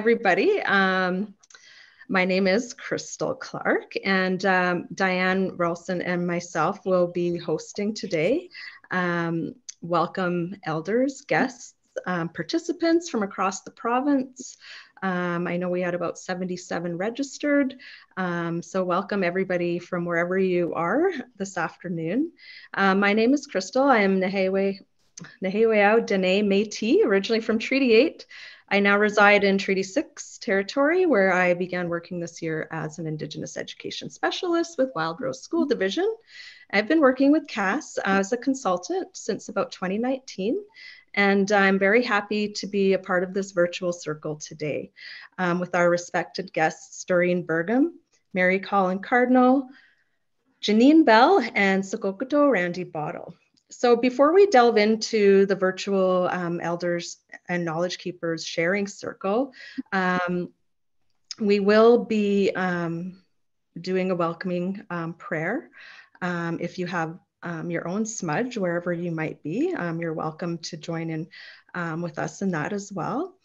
everybody. Um, my name is Crystal Clark, and um, Diane Ralston and myself will be hosting today. Um, welcome, elders, guests, um, participants from across the province. Um, I know we had about 77 registered, um, so welcome everybody from wherever you are this afternoon. Uh, my name is Crystal. I am Nehewe Neheweau Dene Métis, originally from Treaty 8. I now reside in Treaty 6 territory, where I began working this year as an Indigenous education specialist with Wild Rose School Division. I've been working with CASS as a consultant since about 2019, and I'm very happy to be a part of this virtual circle today um, with our respected guests, Doreen Bergum, Mary Colin Cardinal, Janine Bell, and Sokokoto Randy Bottle. So before we delve into the virtual um, elders and knowledge keepers sharing circle, um, we will be um, doing a welcoming um, prayer. Um, if you have um, your own smudge, wherever you might be, you're welcome to join in with us in that as well.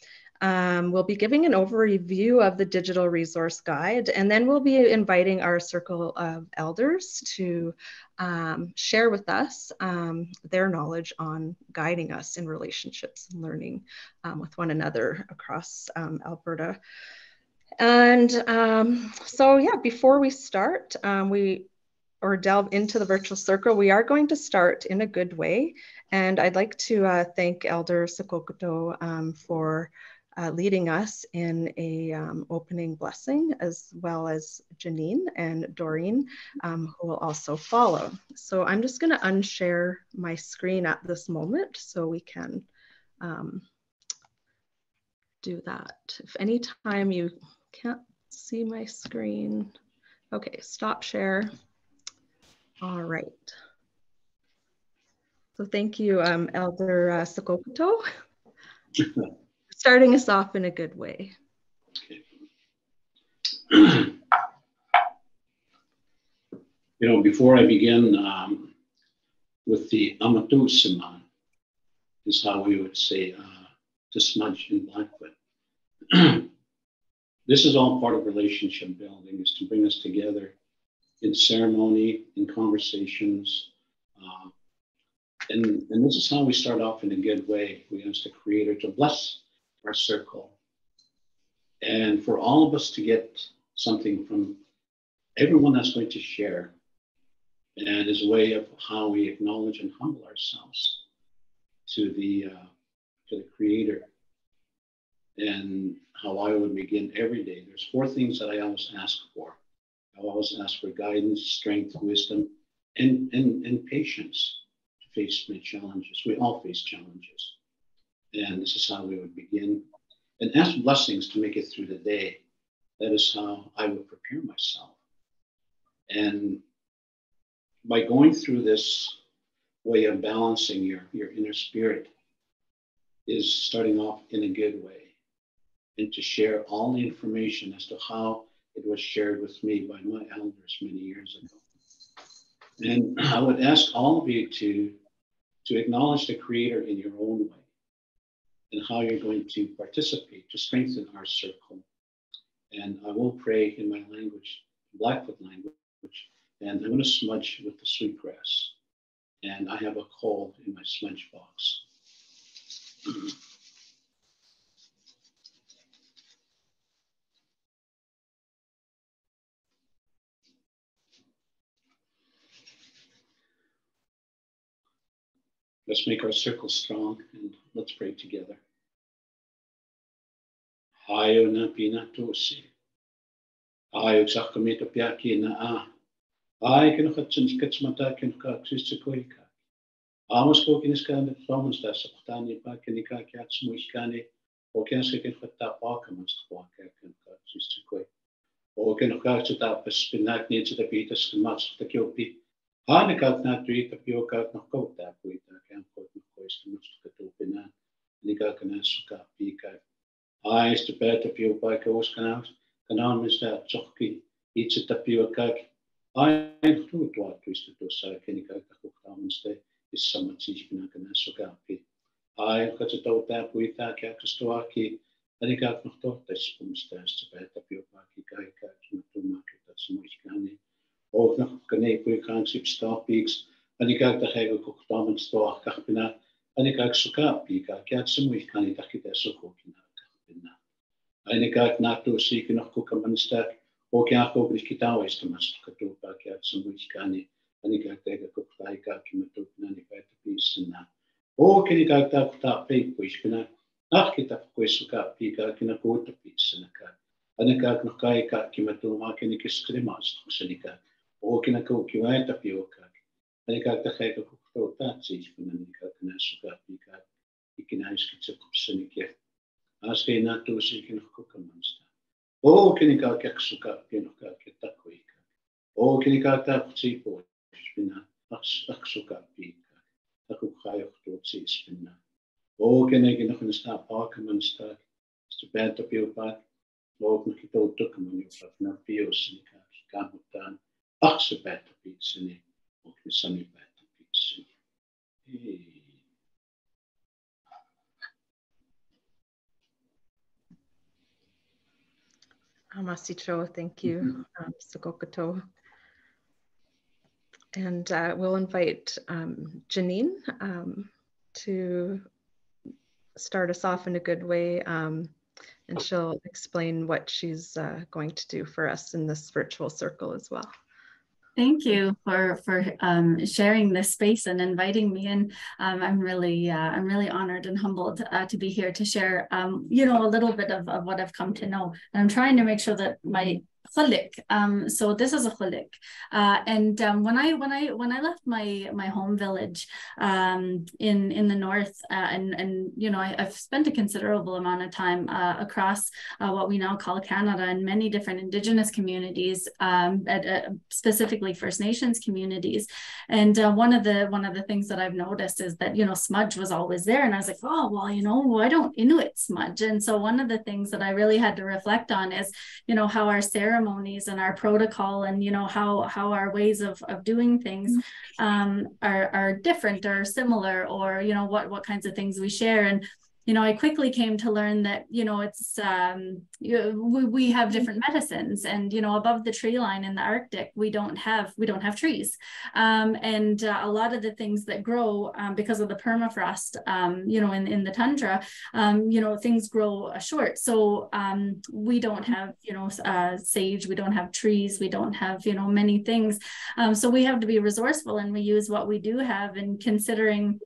Um, we'll be giving an overview of the digital resource guide, and then we'll be inviting our circle of elders to um, share with us um, their knowledge on guiding us in relationships and learning um, with one another across um, Alberta. And um, so, yeah, before we start, we or delve into the virtual circle, we are going to start in a good way. And I'd like to uh, thank Elder Sokokoto um, for uh, leading us in a um, opening blessing, as well as Janine and Doreen, um, who will also follow. So I'm just going to unshare my screen at this moment so we can um, do that. If any time you can't see my screen, okay, stop share. All right. So thank you, um, Elder uh. starting us off in a good way. you know, before I begin um, with the Amatu Siman, is how we would say uh, to smudge in Blackfoot. this is all part of relationship building, is to bring us together in ceremony, in conversations. Uh, and, and this is how we start off in a good way. We ask the Creator to bless our circle. And for all of us to get something from everyone that's going to share, and as a way of how we acknowledge and humble ourselves to the uh, to the Creator, and how I would begin every day. There's four things that I always ask for. I always ask for guidance, strength, wisdom, and, and, and patience to face my challenges. We all face challenges. And this is how we would begin. And ask blessings to make it through the day. That is how I would prepare myself. And by going through this way of balancing your, your inner spirit is starting off in a good way and to share all the information as to how it was shared with me by my elders many years ago. And I would ask all of you to, to acknowledge the Creator in your own way and how you're going to participate to strengthen our circle. And I will pray in my language, Blackfoot language, and I'm going to smudge with the sweetgrass. And I have a coal in my smudge box. Let's make our circle strong and let's pray together. Hayo na pinatosi. Hayo sa kamito piaki na a. Ay kino katsun katsmata kino ka ksista koika. Amos ko kinis ka na flomans da sa patani pa kinika kiats mo iskane. O kinas ka kino kata pa kamans kwa ka kino ka ksista koi. O kino ka ta paspinak ni sa tapitas kamats ta kyopi. Haanekaat näyttyy piokaat nahkau täpuita, kämpoit nahkoista mustuka tuupinaan, nikakana suka piikai. Aistu päätä piopaika uskanaus, kanan mistä tsohki itse tapiokaak. Ain ruutuattuista tuossa kenikaita kukkaamista, missä samat siipinakana sukaappi. Ain katsotau täpuita, käkästuaki, Anikat nahtohtaisi kumista, että päätä piopaaki kaikkaa, kun tunnakin tässä muiskaaniin. ogna gynnig bwy gan sip stop bigs yn i gael dach ego cwch dom yn stoach gach byna yn i gael swca big a gael symwyll gan i dach i e, des o cwch yna gach byna. A yn i gael nadw sy gynnwch cwch am ynster o gael o gwych gydaw eist yma stoch y dwb a gael symwyll gan i yn i gael deg o cwch da i gael cym y dwb yna yn i gael dy bys yna. O gyn i gael da cwch da peig bwys byna ach gyda gweswca big a gyna gwyd y gael yn y gael nhw'n gael gael gyma dwi'n ma gen i gysgri mas dwi'n gael. όχι να κοκκιβάει τα πιο κάτι. Δεν κάτι τα χέρια που το τάτσι είχε να μην κάτι να σου κάτι ή κάτι. Η κοινάει και τσεκούψε με κέφτη. Ας και να το ζει και να κόκκα μάλιστα. Όχι να κάτι και αξού κάτι και να κάτι και τα κοκκι κάτι. Όχι να κάτι από τσι υπόλοιπη να αξού κάτι ή κάτι. Τα κοκκάει οχτώ τσι σπινά. Όχι να γίνει να έχουν στα πάκα μάλιστα. Στο πέντε το πιο πάτη. Όχι να κοιτώ το κομμανιό πάτη να πει ως είναι κάτι κάμπου τάνει. Pad naar bios en ik ga gaan op dan. Ach ze bed op iets en ik ook een sunny bed op iets. Amasicho, thank you, um, Sokokoto. And uh, we'll invite um, Janine um, to start us off in a good way. Um, and she'll explain what she's uh, going to do for us in this virtual circle as well. Thank you for for um, sharing this space and inviting me in. Um, I'm really uh, I'm really honored and humbled uh, to be here to share um, you know a little bit of, of what I've come to know. And I'm trying to make sure that my qulliq. Um, so this is a qulliq. Uh, and um, when I when I when I left my my home village um, in in the north, uh, and and you know I, have spent a considerable amount of time uh, across uh, what we now call Canada and many different Indigenous communities, um, at, uh, specifically First Nations communities. And uh, one of the one of the things that I've noticed is that you know smudge was always there, and I was like, oh well, you know why don't Inuit smudge? And so one of the things that I really had to reflect on is you know how our ceremony ceremonies and our protocol and you know how how our ways of, of doing things mm-hmm. um, are, are different or similar or you know what what kinds of things we share and you know, I quickly came to learn that, you know, it's, um, you, we, we have different medicines and, you know, above the tree line in the Arctic, we don't have, we don't have trees. Um, and uh, a lot of the things that grow um, because of the permafrost, um, you know, in, in the tundra, um, you know, things grow short. So um, we don't have, you know, uh, sage, we don't have trees, we don't have, you know, many things. so we have to be resourceful and we use what we do have and considering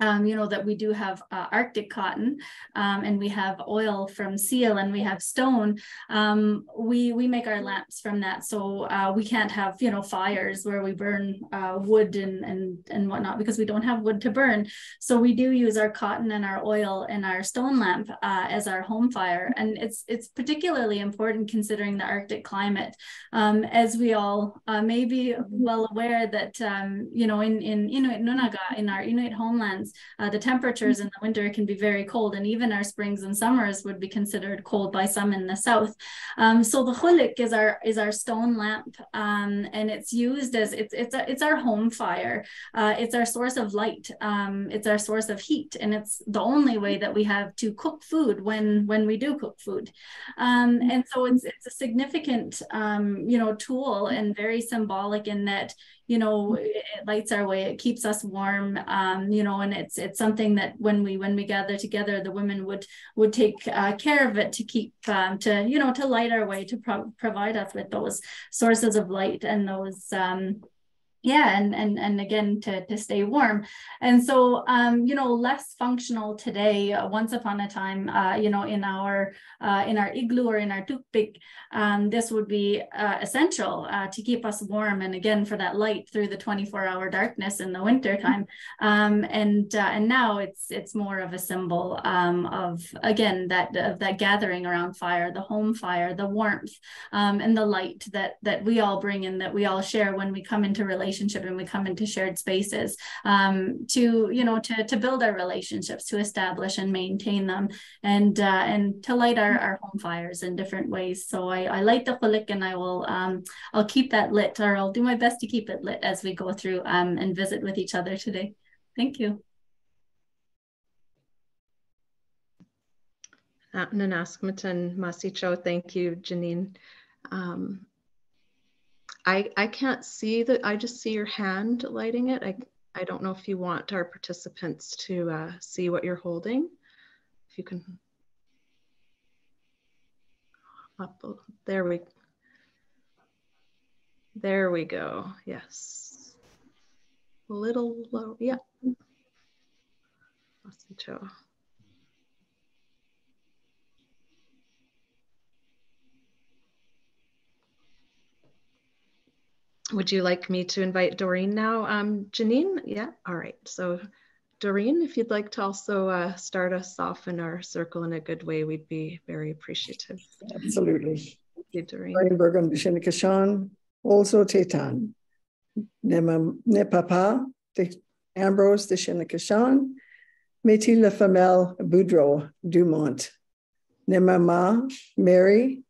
um, you know, that we do have uh, Arctic cotton um, and we have oil from seal and we have stone. Um, we, we make our lamps from that. So uh, we can't have, you know, fires where we burn uh, wood and, and, and whatnot because we don't have wood to burn. So we do use our cotton and our oil and our stone lamp uh, as our home fire. And it's, it's particularly important considering the Arctic climate. Um, as we all uh, may be well aware that, um, you know, in, in Inuit Nunangat, in our Inuit homelands, uh, the temperatures in the winter can be very cold, and even our springs and summers would be considered cold by some in the south. Um, so the qulliq is our is our stone lamp, um, and it's used as it's it's a, it's our home fire. Uh, it's our source of light. Um, it's our source of heat, and it's the only way that we have to cook food when when we do cook food. Um, and so it's it's a significant um, you know tool and very symbolic in that you know it lights our way it keeps us warm um, you know and it's it's something that when we when we gather together the women would would take uh, care of it to keep um, to you know to light our way to pro- provide us with those sources of light and those um, yeah and and and again to to stay warm. And so um you know less functional today uh, once upon a time uh you know in our uh, in our igloo or in our tukpik um this would be uh, essential uh, to keep us warm and again for that light through the 24 hour darkness in the winter time. Um and uh, and now it's it's more of a symbol um of again that of that gathering around fire the home fire the warmth um and the light that that we all bring in that we all share when we come into relationship relationship and we come into shared spaces um, to you know to, to build our relationships to establish and maintain them and uh, and to light our, our home fires in different ways. So I, I light the qulliq and I will um, I'll keep that lit or I'll do my best to keep it lit as we go through um, and visit with each other today. Thank you. Nanaskmatan Masicho, thank you, Janine. Um, I, I can't see that, I just see your hand lighting it. I, I don't know if you want our participants to uh, see what you're holding. If you can, up, there we, there we go, yes. A little low, yeah. Masicho. Would you like me to invite Doreen now? Um, Janine? Yeah, all right. So Doreen, if you'd like to also uh, start us off in our circle in a good way, we'd be very appreciative. Absolutely. Thank you, Doreen. Bergum Shinikashan, also Tetan. Nepapa, Ambrose de Shinikashan, Métis La Femelle Boudreau Dumont. Nemama Mary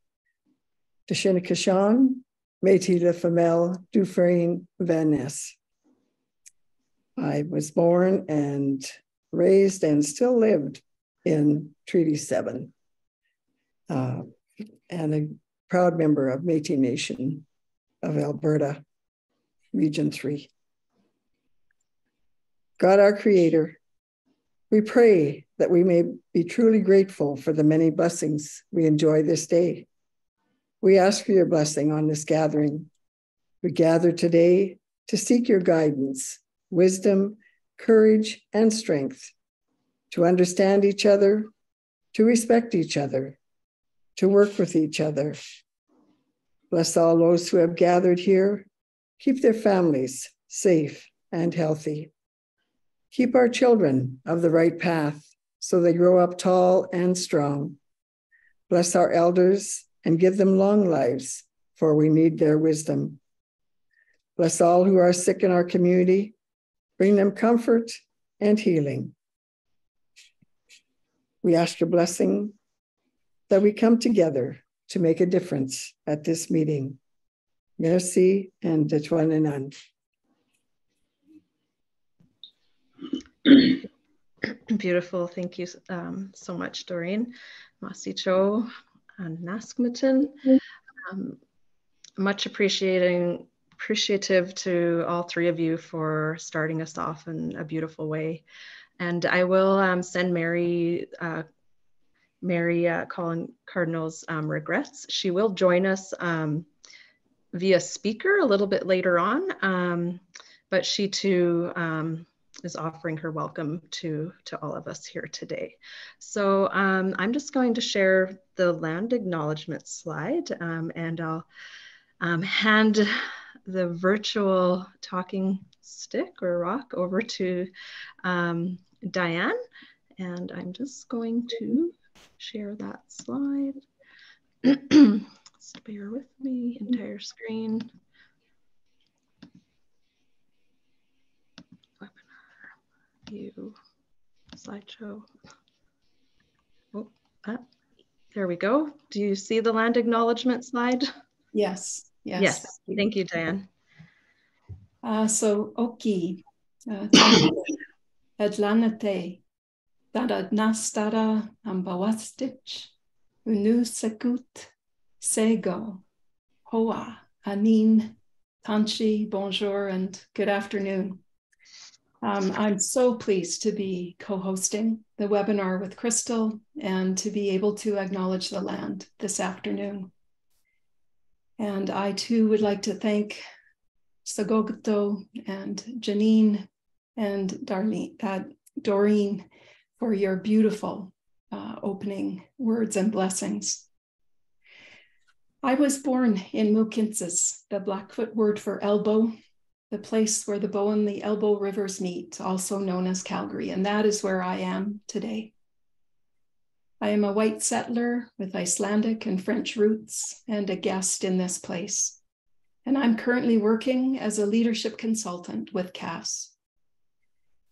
de Shinikashan, Métis La Femelle Dufresne Ness. I was born and raised and still lived in Treaty 7 uh, and a proud member of Métis Nation of Alberta, Region 3. God, our Creator, we pray that we may be truly grateful for the many blessings we enjoy this day we ask for your blessing on this gathering. We gather today to seek your guidance, wisdom, courage, and strength to understand each other, to respect each other, to work with each other. Bless all those who have gathered here. Keep their families safe and healthy. Keep our children of the right path so they grow up tall and strong. Bless our elders and give them long lives, for we need their wisdom. Bless all who are sick in our community, bring them comfort and healing. We ask your blessing that we come together to make a difference at this meeting. Merci and de toi Beautiful. Thank you um, so much, Doreen. Masi Cho, and Naskmatan. Um, much appreciating appreciative to all three of you for starting us off in a beautiful way. And I will um, send Mary uh, Mary uh, Colin Cardinal's um, regrets. She will join us um, via speaker a little bit later on, um, but she too um, is offering her welcome to, to all of us here today. So um, I'm just going to share the land acknowledgement slide um, and I'll um, hand the virtual talking stick or rock over to um, Diane. And I'm just going to share that slide. Just bear with me, entire screen. View slideshow. Oh, ah, there we go. Do you see the land acknowledgement slide? Yes. Yes. Yes. Thank you, Diane. Uh, so, Oki, uh, Edlanate, Dada Nastara Ambawastich, Unu Sekut, Sego, Hoa, Anin, Tanchi, bonjour, and good afternoon. Um, I'm so pleased to be co hosting the webinar with Crystal and to be able to acknowledge the land this afternoon. And I too would like to thank Sagogto and Janine and Darlene, uh, Doreen for your beautiful uh, opening words and blessings. I was born in Mohkinstsis, the Blackfoot word for elbow the place where the Bow and the Elbow rivers meet, also known as Calgary, and that is where I am today. I am a white settler with Icelandic and French roots and a guest in this place. And I'm currently working as a leadership consultant with CASS.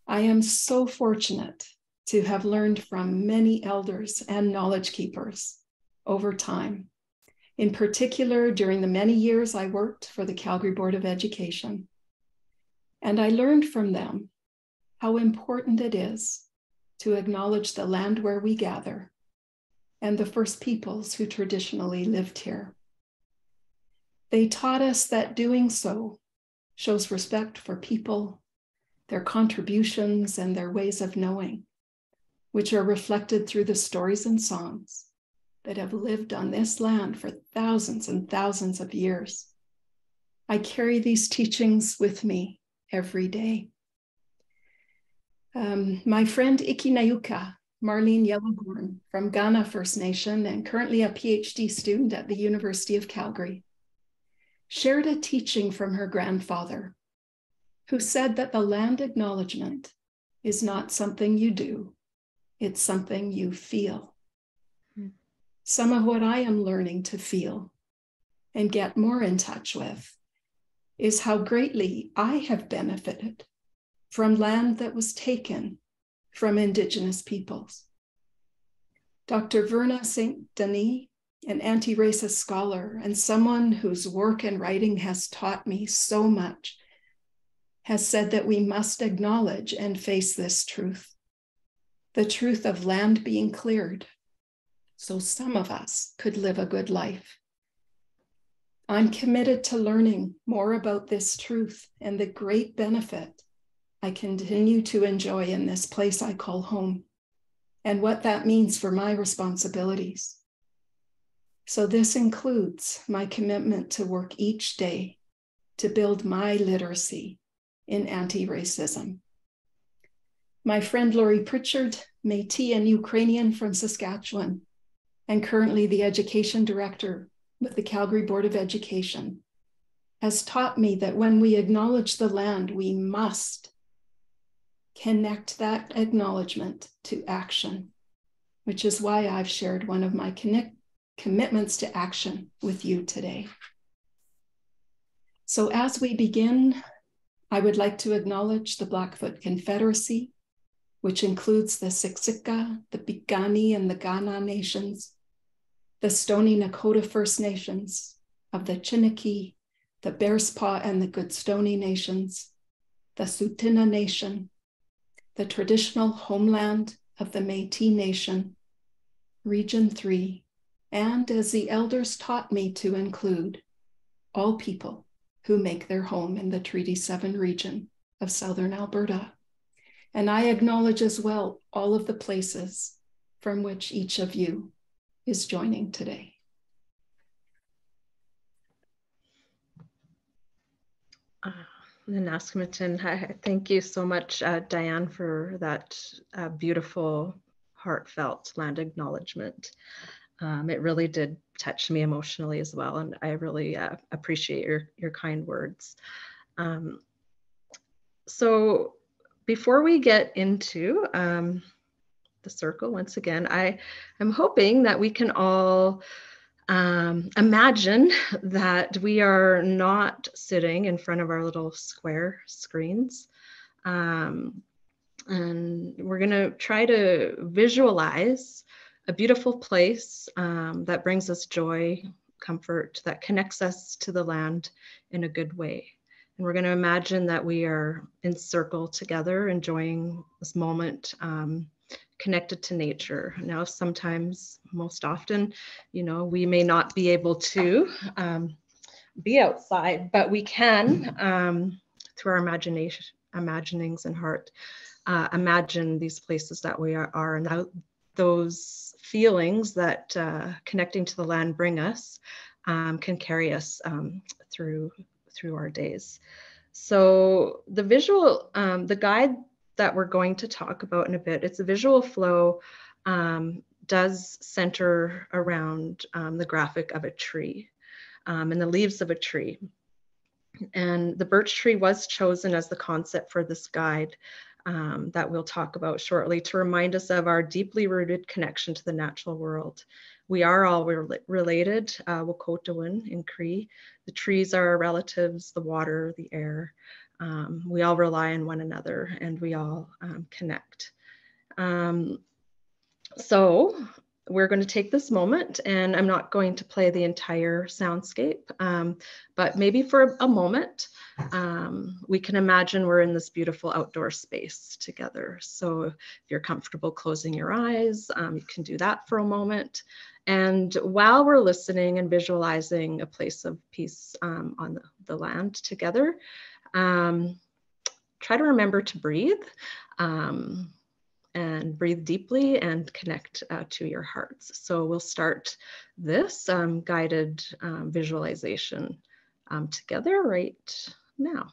I am so fortunate to have learned from many elders and knowledge keepers over time, in particular during the many years I worked for the Calgary Board of Education. And I learned from them how important it is to acknowledge the land where we gather and the first peoples who traditionally lived here. They taught us that doing so shows respect for people, their contributions, and their ways of knowing, which are reflected through the stories and songs that have lived on this land for thousands and thousands of years. I carry these teachings with me every day. Um, my friend Iki Nayuka, Marlene Yellowhorn from Ghana First Nation and currently a PhD student at the University of Calgary, shared a teaching from her grandfather, who said that the land acknowledgement is not something you do, it's something you feel. Hmm. Some of what I am learning to feel and get more in touch with is how greatly I have benefited from land that was taken from Indigenous peoples. Dr. Verna St. Denis, an anti racist scholar and someone whose work and writing has taught me so much, has said that we must acknowledge and face this truth the truth of land being cleared so some of us could live a good life. I'm committed to learning more about this truth and the great benefit I continue to enjoy in this place I call home and what that means for my responsibilities. So, this includes my commitment to work each day to build my literacy in anti racism. My friend Laurie Pritchard, Metis and Ukrainian from Saskatchewan, and currently the education director with the Calgary Board of Education, has taught me that when we acknowledge the land, we must connect that acknowledgement to action, which is why I've shared one of my connect, commitments to action with you today. So, as we begin, I would like to acknowledge the Blackfoot Confederacy, which includes the Siksika, the Piikani, and the Kainai nations, the Stoney Nakoda First Nations of the Chiniki, the Bearspaw and the Goodstoney nations, the Tsuut'ina Nation, the traditional homeland of the Metis Nation, Region 3, and as the elders taught me to include, all people who make their home in the Treaty 7 region of Southern Alberta. And I acknowledge as well all of the places from which each of you is joining today. Uh, thank you so much, uh, Diane, for that uh, beautiful, heartfelt land acknowledgement. Um, it really did touch me emotionally as well, and I really uh, appreciate your your kind words. Um, so, before we get into um, the circle once again, I am hoping that we can all um, imagine that we are not sitting in front of our little square screens. Um, and we're going to try to visualize a beautiful place um, that brings us joy, comfort, that connects us to the land in a good way. And we're going to imagine that we are in circle together, enjoying this moment um, connected to nature. Now, sometimes, most often, you know, we may not be able to um, be outside, but we can, um, through our imagination, imaginings and heart, uh, imagine these places that we are, are and how those feelings that uh, connecting to the land bring us um, can carry us um, through through our days. So the visual, um, the guide that we're going to talk about in a bit. It's a visual flow, um, does center around um, the graphic of a tree um, and the leaves of a tree. And the birch tree was chosen as the concept for this guide um, that we'll talk about shortly to remind us of our deeply rooted connection to the natural world. We are all re related, uh, Wahkohtowin in Cree. The trees are our relatives, the water, the air, um, we all rely on one another and we all um, connect. Um, so we're going to take this moment and I'm not going to play the entire soundscape, um, but maybe for a moment, um, we can imagine we're in this beautiful outdoor space together. So if you're comfortable closing your eyes, um, you can do that for a moment. And while we're listening and visualizing a place of peace um, on the, the, land together, um, try to remember to breathe. Um, and breathe deeply and connect uh, to your hearts. So we'll start this um, guided um, visualization um, together right now.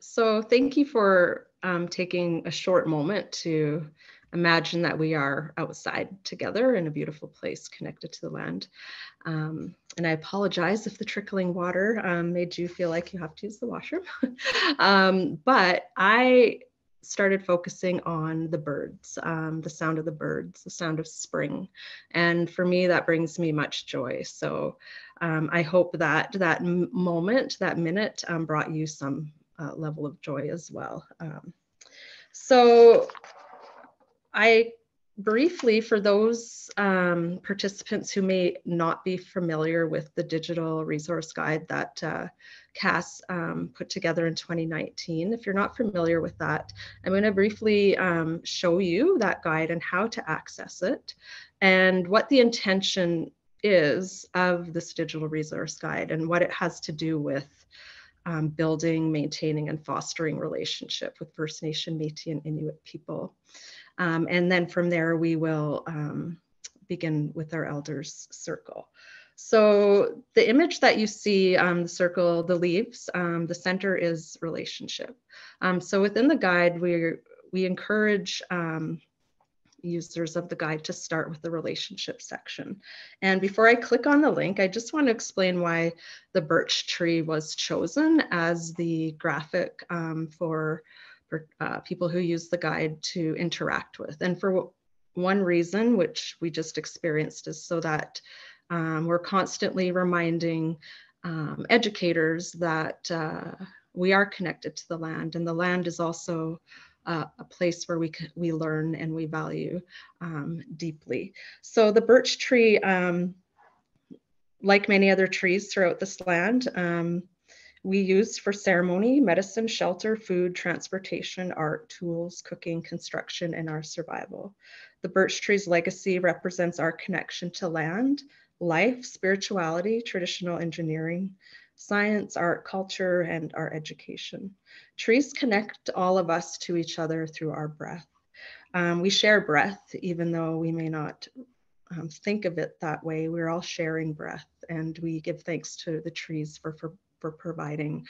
So thank you for um, taking a short moment to imagine that we are outside together in a beautiful place connected to the land. Um, and I apologize if the trickling water um, made you feel like you have to use the washroom. um, but I started focusing on the birds, um, the sound of the birds, the sound of spring. And for me, that brings me much joy. So um, I hope that that moment, that minute um, brought you some uh, level of joy as well. Um, so I briefly, for those um, participants who may not be familiar with the digital resource guide that uh, CASS um, put together in 2019, if you're not familiar with that, I'm going to briefly um, show you that guide and how to access it and what the intention is of this digital resource guide and what it has to do with um, building, maintaining, and fostering relationship with First Nation, Métis, and Inuit people. Um, and then from there, we will um, begin with our elders circle. So the image that you see, um, the circle, the leaves, um, the center is relationship. Um, so within the guide, we we encourage um, users of the guide to start with the relationship section. And before I click on the link, I just want to explain why the birch tree was chosen as the graphic um, for, for uh, people who use the guide to interact with. And for one reason, which we just experienced, is so that um, we're constantly reminding um, educators that uh, we are connected to the land and the land is also uh, a place where we we learn and we value um, deeply. So the birch tree, um, like many other trees throughout this land, um, we use for ceremony, medicine, shelter, food, transportation, art, tools, cooking, construction, and our survival. The birch tree's legacy represents our connection to land, life, spirituality, traditional engineering, science, art, culture, and our education. Trees connect all of us to each other through our breath. Um, we share breath, even though we may not um, think of it that way. We're all sharing breath, and we give thanks to the trees for, for, for providing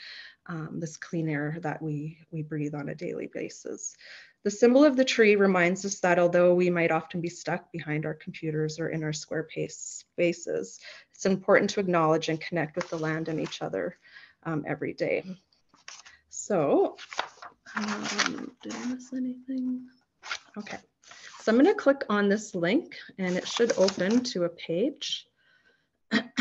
um, this clean air that we, we breathe on a daily basis. The symbol of the tree reminds us that although we might often be stuck behind our computers or in our square pace spaces, it's important to acknowledge and connect with the land and each other um, every day. So, um, did I miss anything? Okay. so I'm going to click on this link and it should open to a page.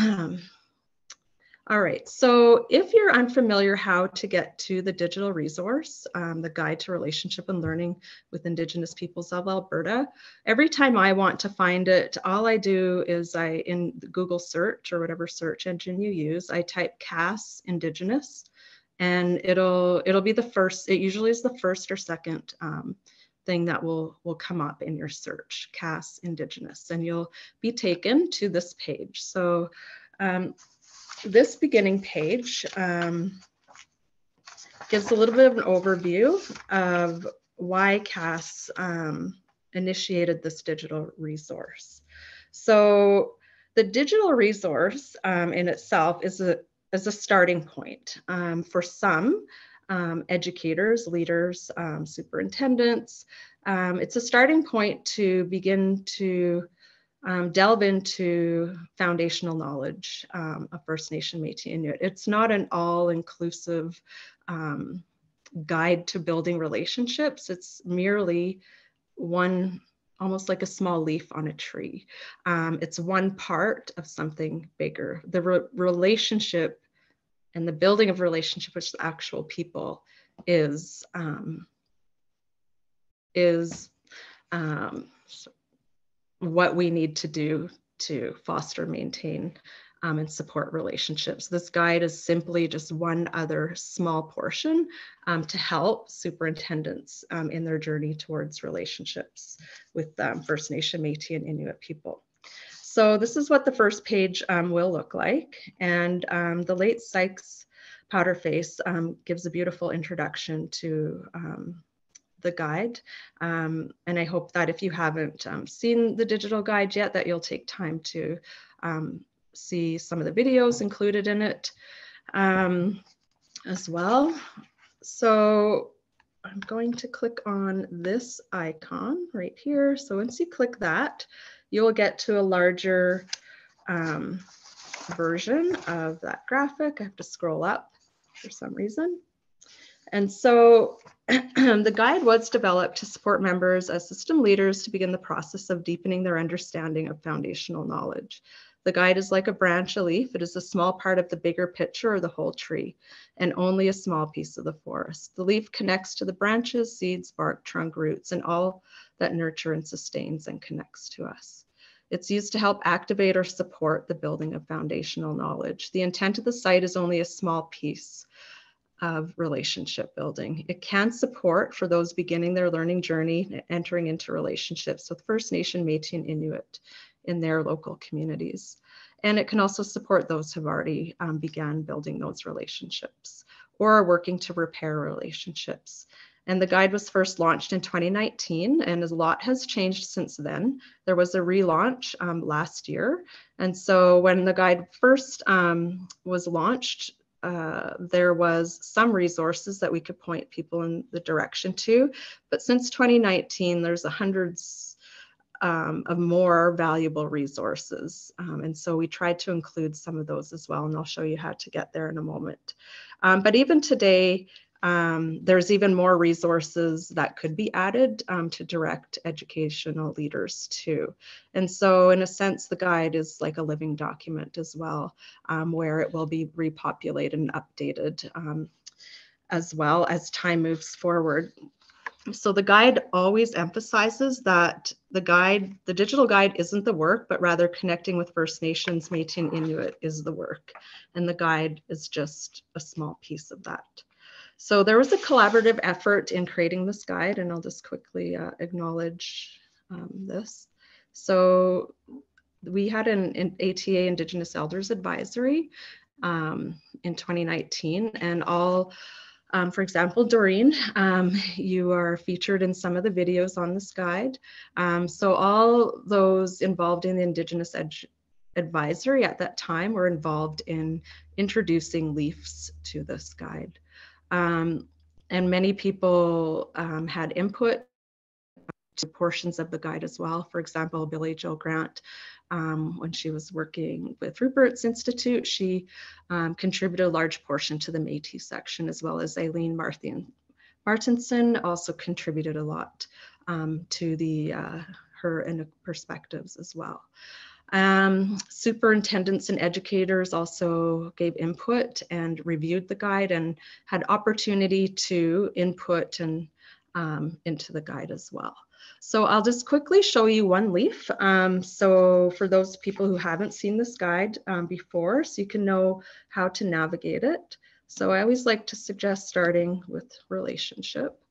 All right, so if you're unfamiliar how to get to the digital resource, um, the Guide to Relationship and Learning with Indigenous Peoples of Alberta, every time I want to find it, all I do is I, in Google search or whatever search engine you use, I type CASS Indigenous and it'll it'll be the first, it usually is the first or second um, thing that will, will come up in your search, CASS Indigenous, and you'll be taken to this page. So um, this beginning page um, gives a little bit of an overview of why CASS um, initiated this digital resource. So the digital resource um, in itself is a, is a starting point. Um, for some um, educators, leaders, um, superintendents, it's a starting point to begin to um, delve into foundational knowledge um, of First Nation Métis Inuit. It's not an all-inclusive um, guide to building relationships. It's merely one, almost like a small leaf on a tree. Um, it's one part of something bigger. The re relationship and the building of relationship with the actual people is um, is um, what we need to do to foster, maintain, um, and support relationships. This guide is simply just one other small portion um, to help superintendents um, in their journey towards relationships with um, First Nation, Métis, and Inuit people. So this is what the first page um, will look like. And um, the late Sykes Powderface gives a beautiful introduction to the guide. Um, and I hope that if you haven't um, seen the digital guide yet, that you'll take time to um, see some of the videos included in it um, as well. So I'm going to click on this icon right here. So once you click that, you'll get to a larger um, version of that graphic. I have to scroll up for some reason. And so the guide was developed to support members as system leaders to begin the process of deepening their understanding of foundational knowledge. The guide is like a branch, a leaf. It is a small part of the bigger picture or the whole tree, and only a small piece of the forest. The leaf connects to the branches, seeds, bark, trunk, roots, and all that nurture and sustains and connects to us. It's used to help activate or support the building of foundational knowledge. The intent of the site is only a small piece of relationship building. It can support for those beginning their learning journey, entering into relationships with First Nation, Métis, and Inuit in their local communities. And it can also support those who've already um, began building those relationships or are working to repair relationships. And the guide was first launched in 2019, and a lot has changed since then. There was a relaunch um, last year. And so when the guide first um, was launched, uh, there was some resources that we could point people in the direction to. But since 2019, there's hundreds um, of more valuable resources. Um, and so we tried to include some of those as well, and I'll show you how to get there in a moment. Um, but even today, um, there's even more resources that could be added um, to direct educational leaders too. And so in a sense, the guide is like a living document as well, um, where it will be repopulated and updated um, as well as time moves forward. So the guide always emphasizes that the guide, the digital guide isn't the work, but rather connecting with First Nations, Métis and Inuit is the work. And the guide is just a small piece of that. So there was a collaborative effort in creating this guide, and I'll just quickly uh, acknowledge um, this. So we had an, an, ATA Indigenous Elders Advisory um, in 2019, and all, um, for example, Doreen, um, you are featured in some of the videos on this guide. Um, so all those involved in the Indigenous Advisory at that time were involved in introducing LEAFs to this guide. Um, and many people um, had input to portions of the guide as well. For example, Billy Joe Grant, um, when she was working with Rupert's Institute, she um, contributed a large portion to the Métis section, as well as Eileen Marthin. Martinson also contributed a lot um, to the uh, her and perspectives as well. Um, superintendents and educators also gave input and reviewed the guide and had opportunity to input and um, into the guide as well. So I'll just quickly show you one leaf. Um, so for those people who haven't seen this guide um, before, so you can know how to navigate it. So I always like to suggest starting with relationship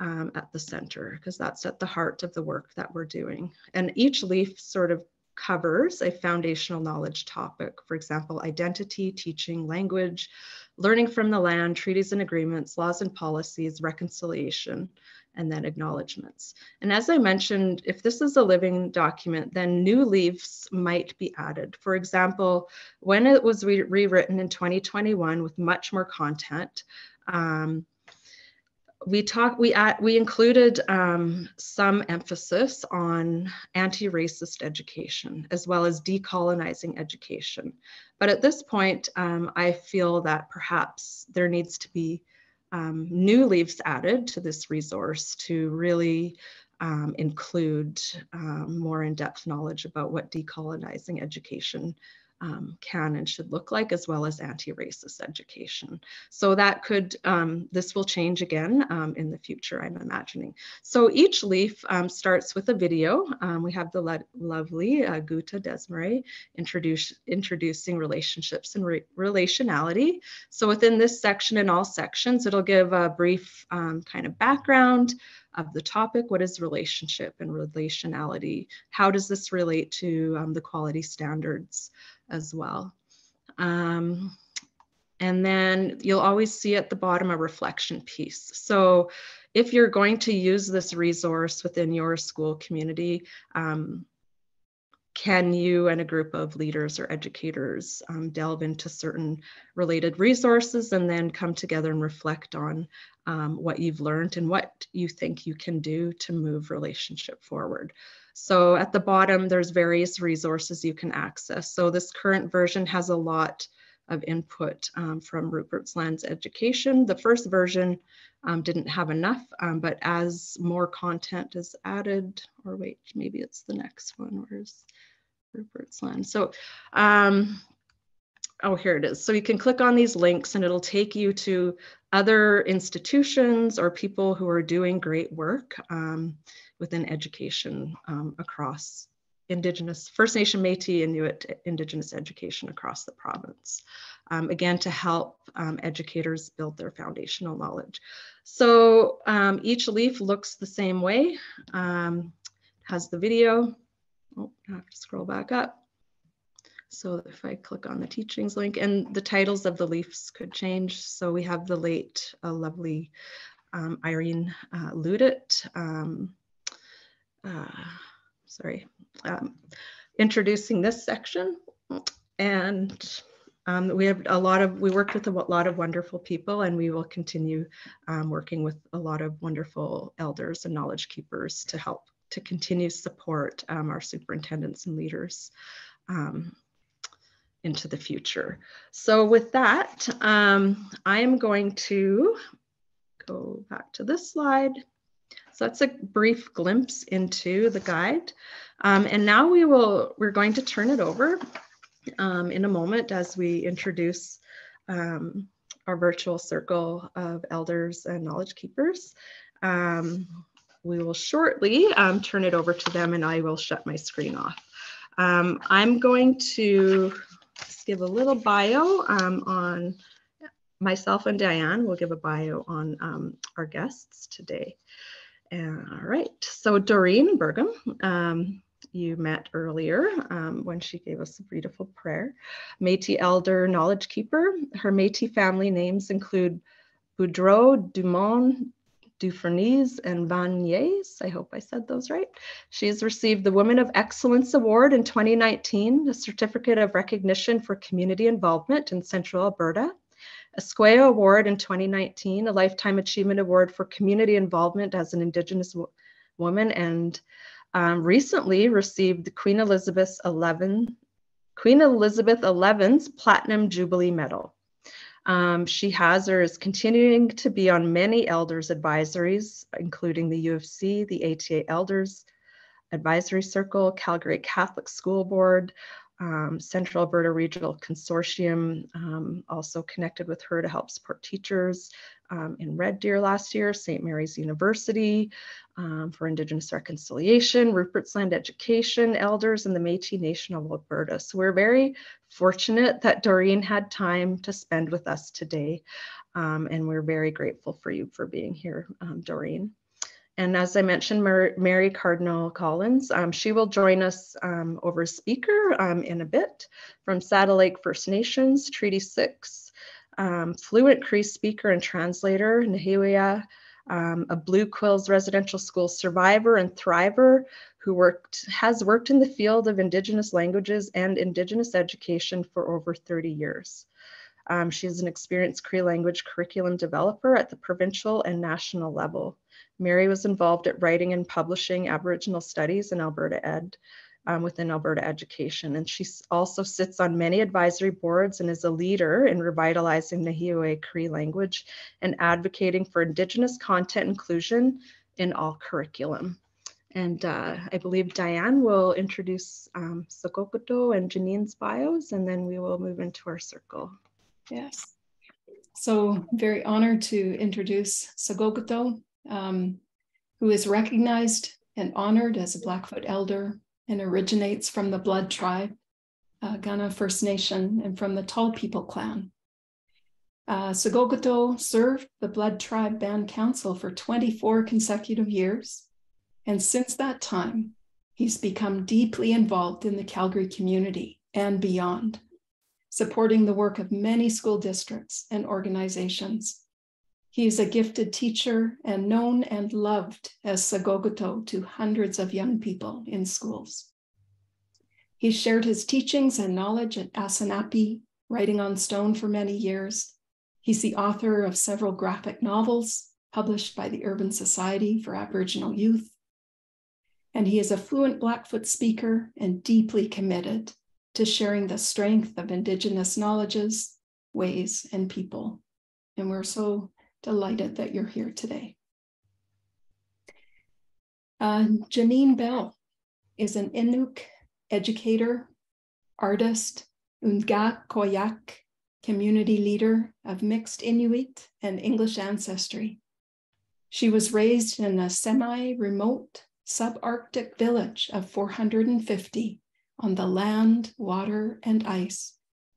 um, at the center because that's at the heart of the work that we're doing. And each leaf sort of covers a foundational knowledge topic. For example, identity, teaching, language, learning from the land, treaties and agreements, laws and policies, reconciliation, and then acknowledgements. And as I mentioned, if this is a living document, then new leaves might be added. For example, when it was re rewritten in 2021 with much more content, um, we talked we at we included um, some emphasis on anti-racist education as well as decolonizing education. But at this point um, i feel that perhaps there needs to be um, new leaves added to this resource to really um, include um, more in-depth knowledge about what decolonizing education um, can and should look like, as well as anti-racist education. So that could, um, this will change again um, in the future, I'm imagining. So each leaf um, starts with a video. Um, we have the lovely uh, Guta Desmarais introduce, introducing relationships and re relationality. So within this section and all sections, it'll give a brief um, kind of background, of the topic. What is relationship and relationality? How does this relate to um, the quality standards as well. Um, and then you'll always see at the bottom a reflection piece. So if you're going to use this resource within your school community, um, can you and a group of leaders or educators um, delve into certain related resources and then come together and reflect on um, what you've learned and what you think you can do to move relationship forward. So at the bottom, there's various resources you can access. So this current version has a lot of input um, from Rupert's Lands Education. The first version um, didn't have enough, um, but as more content is added, or wait, maybe it's the next one, where's Rupert's Land? So, um, oh, here it is. So you can click on these links and it'll take you to other institutions or people who are doing great work. Um, within education um, across Indigenous, First Nation, Métis, Inuit Indigenous education across the province. Um, again, to help um, educators build their foundational knowledge. So um, each leaf looks the same way, um, has the video. Oh, I have to scroll back up. So if I click on the teachings link and the titles of the leaves could change. So we have the late, uh, lovely um, Irene uh, Ludit, um, uh, sorry, um, introducing this section. And um, we have a lot of, we worked with a lot of wonderful people and we will continue um, working with a lot of wonderful elders and knowledge keepers to help to continue support um, our superintendents and leaders um, into the future. So with that, um, I am going to go back to this slide so that's a brief glimpse into the guide. Um, and now we will, we're going to turn it over um, in a moment as we introduce um, our virtual circle of elders and knowledge keepers. Um, we will shortly um, turn it over to them and I will shut my screen off. I'm going to give a little bio on myself and Diane. We'll give a bio on our guests today. All right, so Doreen Bergum, um, you met earlier um, when she gave us a beautiful prayer. Métis Elder Knowledge Keeper. Her Métis family names include Boudreau, Dumont, Dufresnes, and Vaniers. I hope I said those right. She's received the Women of Excellence Award in 2019, a certificate of recognition for community involvement in Central Alberta, a SQUEA Award in 2019, a Lifetime Achievement Award for Community Involvement as an Indigenous wo woman, and um, recently received the Queen Elizabeth 11, Queen Elizabeth XI's Platinum Jubilee Medal. Um, she has or is continuing to be on many elders advisories, including the U of C, the ATA Elders Advisory Circle, Calgary Catholic School Board, um, Central Alberta Regional Consortium um, also connected with her to help support teachers um, in Red Deer last year, St. Mary's University um, for Indigenous Reconciliation, Rupert's Land Education, Elders, and the Métis Nation of Alberta. So we're very fortunate that Doreen had time to spend with us today. Um, and we're very grateful for you for being here, um, Doreen. And as I mentioned, Mar Mary Cardinal Collins, um, she will join us um, over speaker um, in a bit from Saddle Lake First Nations, Treaty 6, um, fluent Cree speaker and translator, Nahiwea, um, a Blue Quills residential school survivor and thriver who worked has worked in the field of Indigenous languages and Indigenous education for over 30 years. Um, is an experienced Cree language curriculum developer at the provincial and national level. Mary was involved at writing and publishing Aboriginal studies in Alberta Ed um, within Alberta Education. And she also sits on many advisory boards and is a leader in revitalizing the Hiiwe Cree language and advocating for Indigenous content inclusion in all curriculum. And uh, I believe Diane will introduce um, Saa'kokoto and Janine's bios, and then we will move into our circle. Yes. So very honored to introduce Saa'kokoto um, who is recognized and honored as a Blackfoot elder and originates from the Blood tribe, uh, Kainai First Nation, and from the Tall People clan. Uh, served the Blood Tribe Band Council for 24 consecutive years, and since that time, he's become deeply involved in the Calgary community and beyond, supporting the work of many school districts and organizations he is a gifted teacher and known and loved as Saa'kokoto to hundreds of young people in schools. He shared his teachings and knowledge at Áísínai'pi, writing on stone for many years. He's the author of several graphic novels published by the Urban Society for Aboriginal Youth. And he is a fluent Blackfoot speaker and deeply committed to sharing the strength of Indigenous knowledges, ways, and people. And we're so delighted that you're here today. Uh, Janine Bell is an Inuk educator, artist, Unga Koyak community leader of mixed Inuit and English ancestry. She was raised in a semi remote subarctic village of 450 on the land, water, and ice,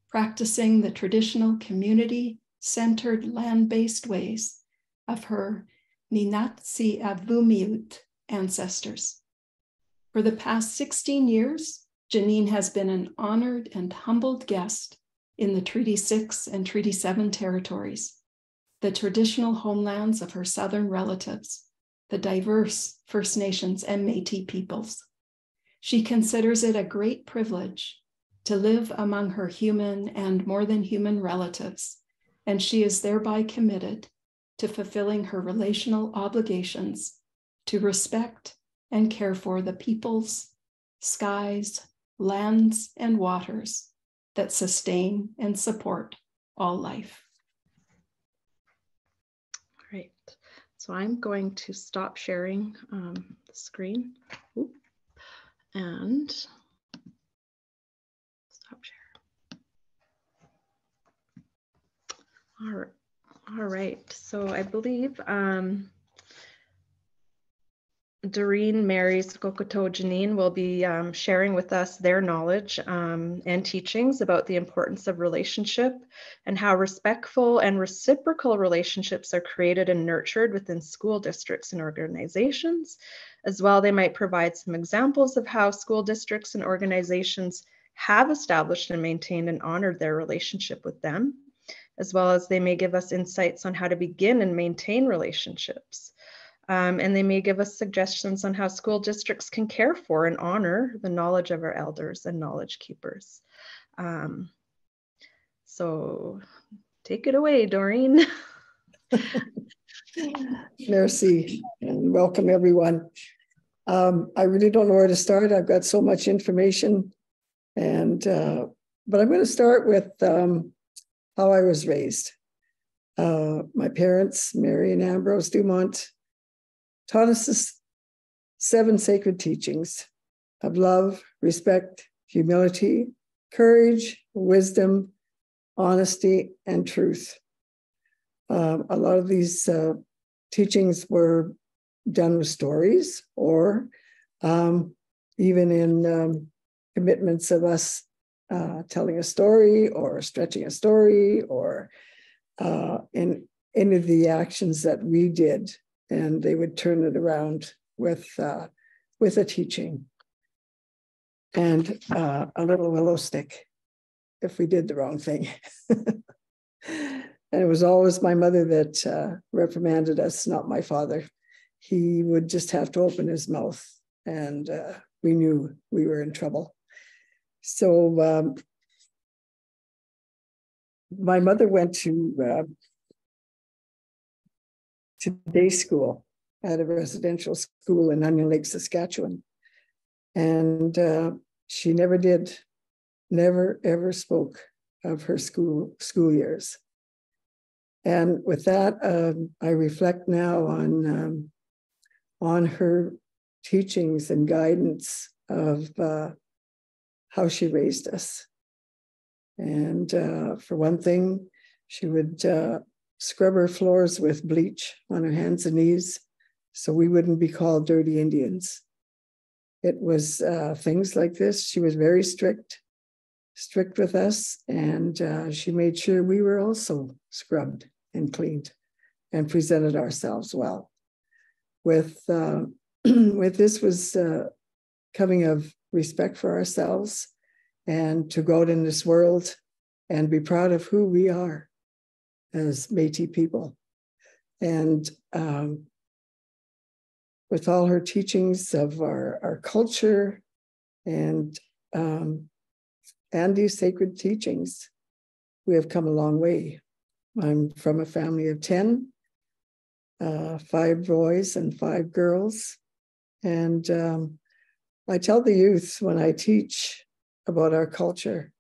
practicing the traditional community centered land based ways of her Nunatsiavummiut ancestors. For the past 16 years, Janine has been an honored and humbled guest in the Treaty 6 and Treaty 7 territories, the traditional homelands of her Southern relatives, the diverse First Nations and Metis peoples. She considers it a great privilege to live among her human and more than human relatives and she is thereby committed to fulfilling her relational obligations to respect and care for the peoples, skies, lands, and waters that sustain and support all life. Great. So I'm going to stop sharing um, the screen. Ooh. And All right. So I believe um, Doreen, Mary, Kokoto, Janine will be um, sharing with us their knowledge um, and teachings about the importance of relationship and how respectful and reciprocal relationships are created and nurtured within school districts and organizations. As well, they might provide some examples of how school districts and organizations have established and maintained and honored their relationship with them as well as they may give us insights on how to begin and maintain relationships. Um, and they may give us suggestions on how school districts can care for and honor the knowledge of our elders and knowledge keepers. Um, so take it away, Doreen. Merci, and welcome everyone. Um, I really don't know where to start. I've got so much information, and uh, but I'm going to start with um, how I was raised. Uh, my parents, Mary and Ambrose Dumont, taught us the seven sacred teachings of love, respect, humility, courage, wisdom, honesty, and truth. Um, a lot of these uh, teachings were done with stories or um, even in um, commitments of us uh, telling a story or stretching a story or uh, in any of the actions that we did. And they would turn it around with, uh, with a teaching and uh, a little willow stick if we did the wrong thing. and it was always my mother that uh, reprimanded us, not my father. He would just have to open his mouth, and uh, we knew we were in trouble. So um, my mother went to uh, to day school at a residential school in Onion Lake, Saskatchewan, and uh, she never did, never ever spoke of her school school years. And with that, um, I reflect now on um, on her teachings and guidance of uh, how she raised us. And uh, for one thing, she would uh, scrub her floors with bleach on her hands and knees so we wouldn't be called dirty Indians. It was uh, things like this. She was very strict, strict with us, and uh, she made sure we were also scrubbed and cleaned and presented ourselves well. With uh, with this was uh, coming of respect for ourselves and to go out in this world and be proud of who we are as Metis people. And um, with all her teachings of our, our culture and um, and these sacred teachings, we have come a long way. I'm from a family of 10, uh, five boys and five girls. And um, I tell the youth when I teach about our culture,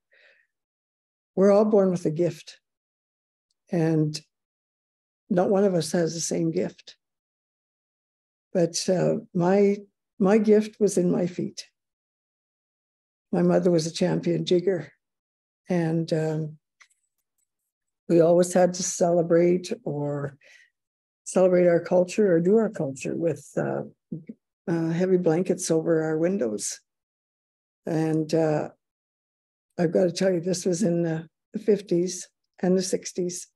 we're all born with a gift. And not one of us has the same gift. But uh, my my gift was in my feet. My mother was a champion jigger, and um, we always had to celebrate or celebrate our culture or do our culture with uh, uh, heavy blankets over our windows. And uh, I've got to tell you, this was in the, the 50s and the 60s.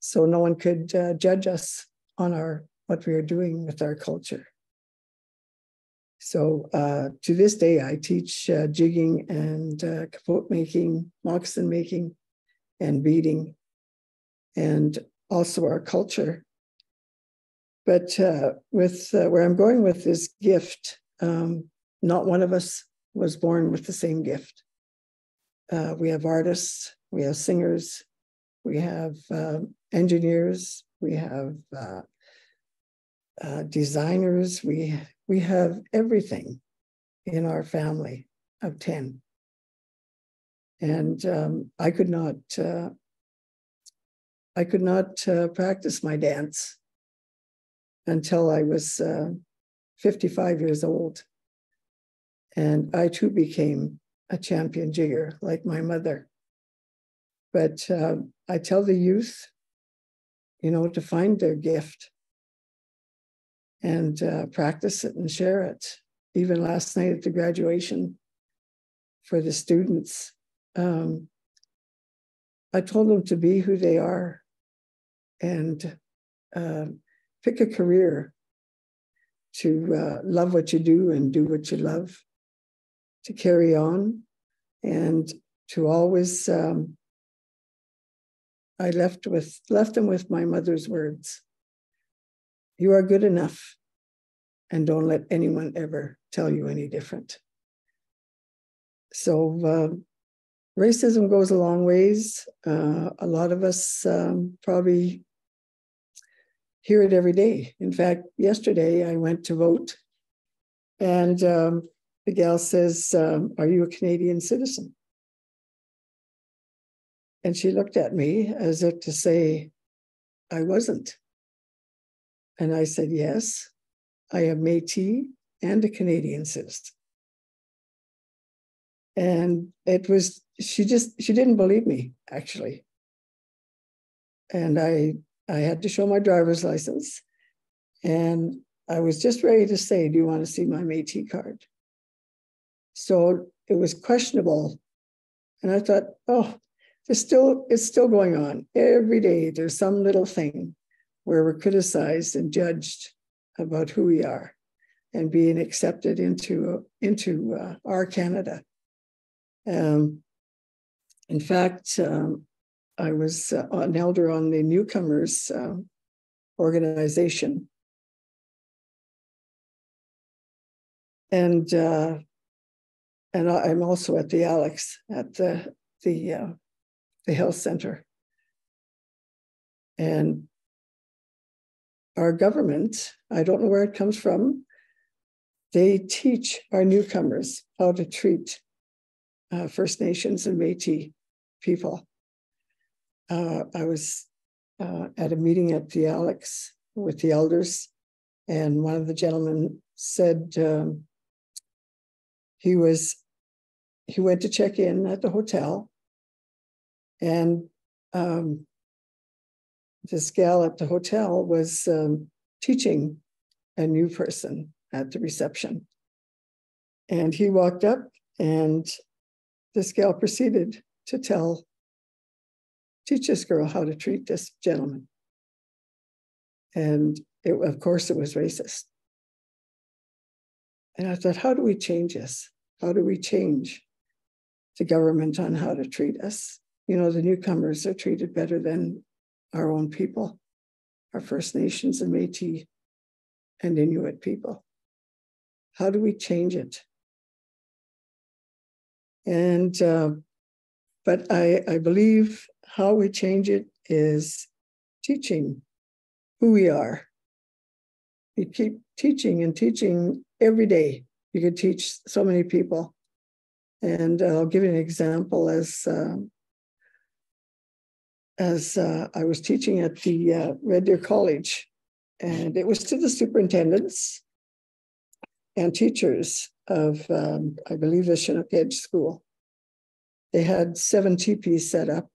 So no one could uh, judge us on our what we are doing with our culture. So uh, to this day, I teach uh, jigging and capote making, moccasin making, and beading, and also our culture but uh, with uh, where I'm going with this gift, um, not one of us was born with the same gift. Uh, we have artists, we have singers, we have um, engineers, we have uh, uh, designers, we we have everything in our family of ten. And um, I could not, uh, I could not practice my dance until I was uh, 55 years old. And I too became a champion jigger like my mother. But uh, I tell the youth, you know, to find their gift and uh, practice it and share it. Even last night at the graduation for the students, um, I told them to be who they are and uh, pick a career to uh, love what you do and do what you love, to carry on, and to always. Um, I left with left them with my mother's words. You are good enough, and don't let anyone ever tell you any different. So uh, racism goes a long ways. Uh, a lot of us um, probably hear it every day. In fact, yesterday I went to vote, and um, the gal says, um, Are you a Canadian citizen? and she looked at me as if to say, I wasn't. And I said, Yes, I am Metis and a Canadian citizen. And it was, she just, she didn't believe me, actually. And I, I had to show my driver's license. And I was just ready to say, Do you want to see my Metis card? So it was questionable. And I thought, oh, it's still it's still going on. Every day there's some little thing where we're criticized and judged about who we are and being accepted into into uh, our Canada. Um, in fact, um, I was uh, an elder on the newcomers uh, organization, and uh, and I'm also at the Alex at the the uh, the health center. And our government, I don't know where it comes from, they teach our newcomers how to treat uh, First Nations and Metis people. Uh, I was uh, at a meeting at the Alex with the elders, and one of the gentlemen said um, he was he went to check in at the hotel and um, this gal at the hotel was um, teaching a new person at the reception. And he walked up, and this gal proceeded to tell, teach this girl how to treat this gentleman. And it, of course, it was racist. And I thought, how do we change this? How do we change the government on how to treat us? you know, the newcomers are treated better than our own people, our First Nations and Metis and Inuit people. How do we change it? And, uh, but I, I believe how we change it is teaching who we are. You keep teaching and teaching every day. You could teach so many people. And I'll give you an example as um, as uh, I was teaching at the uh, Red Deer College, and it was to the superintendents and teachers of, um, I believe, the Chinook Edge School. They had seven teepees set up,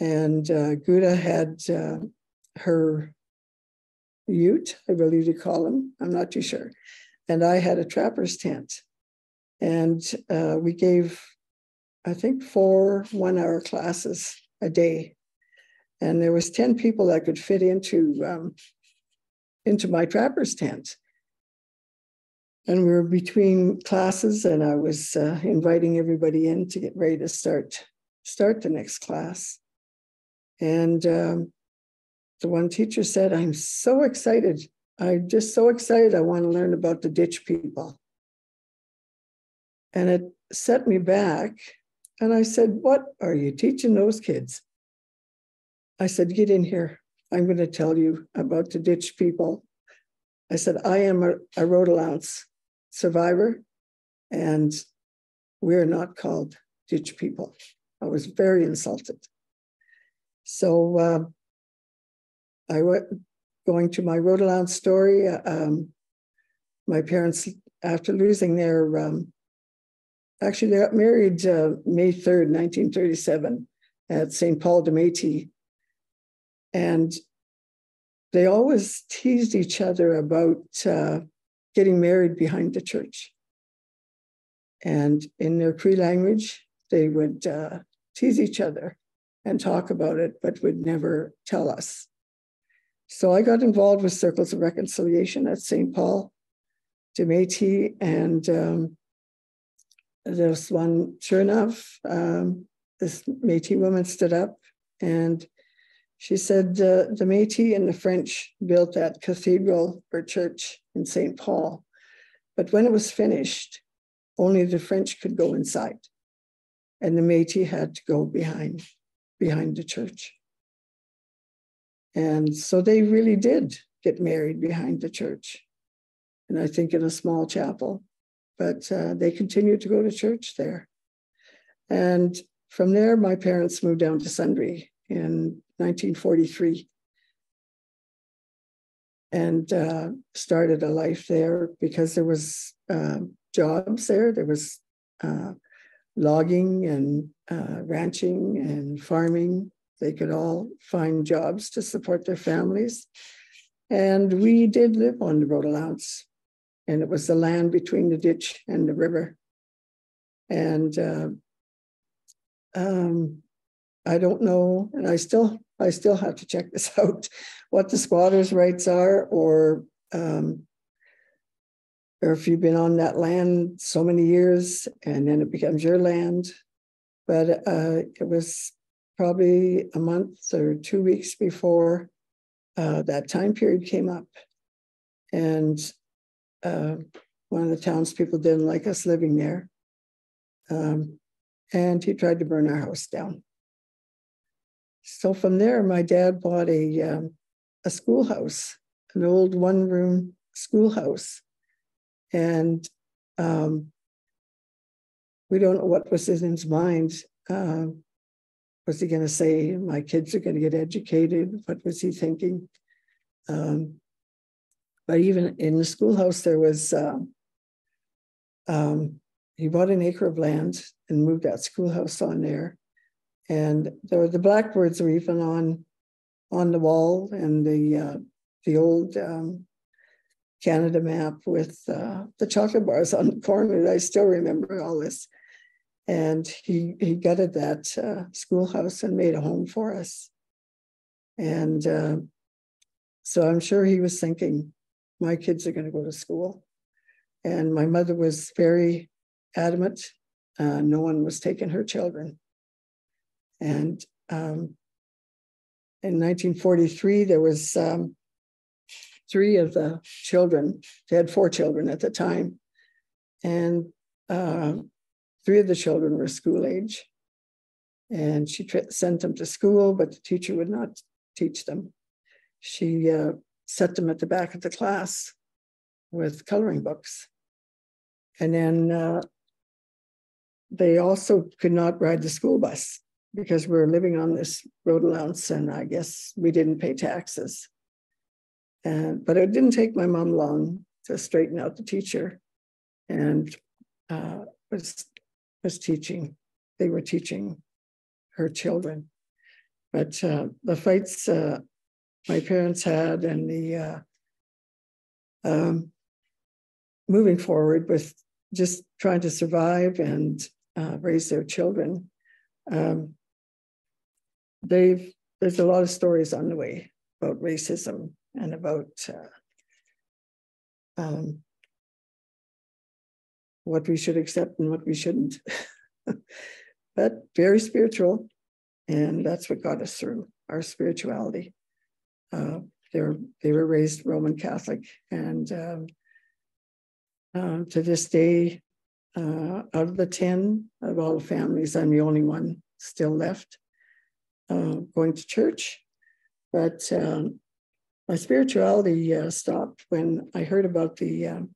and uh, Guda had uh, her ute, I believe you call them. I'm not too sure. And I had a trapper's tent. And uh, we gave, I think, four one hour classes a day. And there was 10 people that could fit into, um, into my trapper's tent. And we were between classes, and I was uh, inviting everybody in to get ready to start start the next class. And um, the one teacher said, "I'm so excited! I'm just so excited! I want to learn about the ditch people." And it set me back and I said, What are you teaching those kids? I said, Get in here. I'm going to tell you about the ditch people. I said, I am a, a road allowance survivor, and we're not called ditch people. I was very insulted. So uh, I went going to my road story. Um, my parents, after losing their um, Actually, they got married uh, May 3rd, 1937, at St. Paul de Métis. And they always teased each other about uh, getting married behind the church. And in their Cree language, they would uh, tease each other and talk about it, but would never tell us. So I got involved with Circles of Reconciliation at St. Paul de Métis, and um, there's one, sure enough, um, this Metis woman stood up and she said uh, the Metis and the French built that cathedral or church in St. Paul. But when it was finished, only the French could go inside. And the Metis had to go behind, behind the church. And so they really did get married behind the church. And I think in a small chapel but uh, they continued to go to church there. And from there, my parents moved down to Sundre in 1943 and uh, started a life there because there was uh, jobs there. There was uh, logging and uh, ranching and farming. They could all find jobs to support their families. And we did live on the road allowance, and it was the land between the ditch and the river. And uh, um, I don't know, and I still I still have to check this out, what the squatters' rights are, or um, or if you've been on that land so many years and then it becomes your land. But uh, it was probably a month or two weeks before uh, that time period came up. And uh, one of the townspeople didn't like us living there. Um, and he tried to burn our house down. So from there, my dad bought a, um, a schoolhouse, an old one room schoolhouse. And um, we don't know what was in his mind. Uh, was he going to say, my kids are going to get educated? What was he thinking? Um, but even in the schoolhouse, there was, uh, um, he bought an acre of land and moved that schoolhouse on there. And there were the blackbirds were even on on the wall and the uh, the old um, Canada map with uh, the chocolate bars on the corner. I still remember all this. And he he gutted that uh, schoolhouse and made a home for us. And uh, so I'm sure he was thinking, my kids are going to go to school. And my mother was very adamant. Uh, no one was taking her children. And um, in 1943, there was um, three of the children. They had four children at the time, and uh, three of the children were school age. And she sent them to school, but the teacher would not teach them. She uh, set them at the back of the class with coloring books. And then uh, they also could not ride the school bus because we were living on this road allowance and I guess we didn't pay taxes. And, but it didn't take my mom long to straighten out the teacher and uh, was, was teaching. They were teaching her children. But uh, the fights uh, my parents had and the uh, um, moving forward with just trying to survive and uh, raise their children um, they've there's a lot of stories on the way about racism and about uh, um, what we should accept and what we shouldn't. but very spiritual, and that's what got us through our spirituality. Uh, they were they were raised Roman Catholic, and um, uh, to this day, uh, out of the ten of all the families, I'm the only one still left uh, going to church. But um, my spirituality uh, stopped when I heard about the um,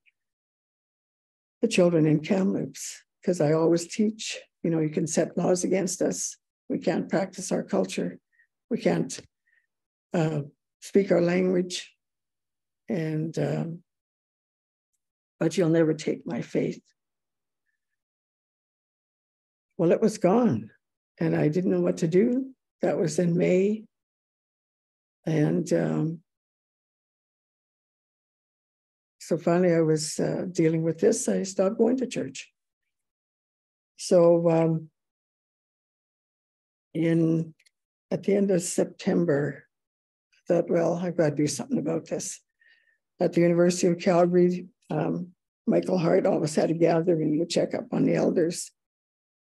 the children in Kamloops because I always teach. You know, you can set laws against us. We can't practice our culture. We can't uh, speak our language, and um, but you'll never take my faith. Well, it was gone, and I didn't know what to do. That was in May. And um, so finally, I was uh, dealing with this. I stopped going to church. So um, in at the end of September, I thought, well, I've got to do something about this. At the University of Calgary, um, Michael Hart always had a gathering to check up on the elders.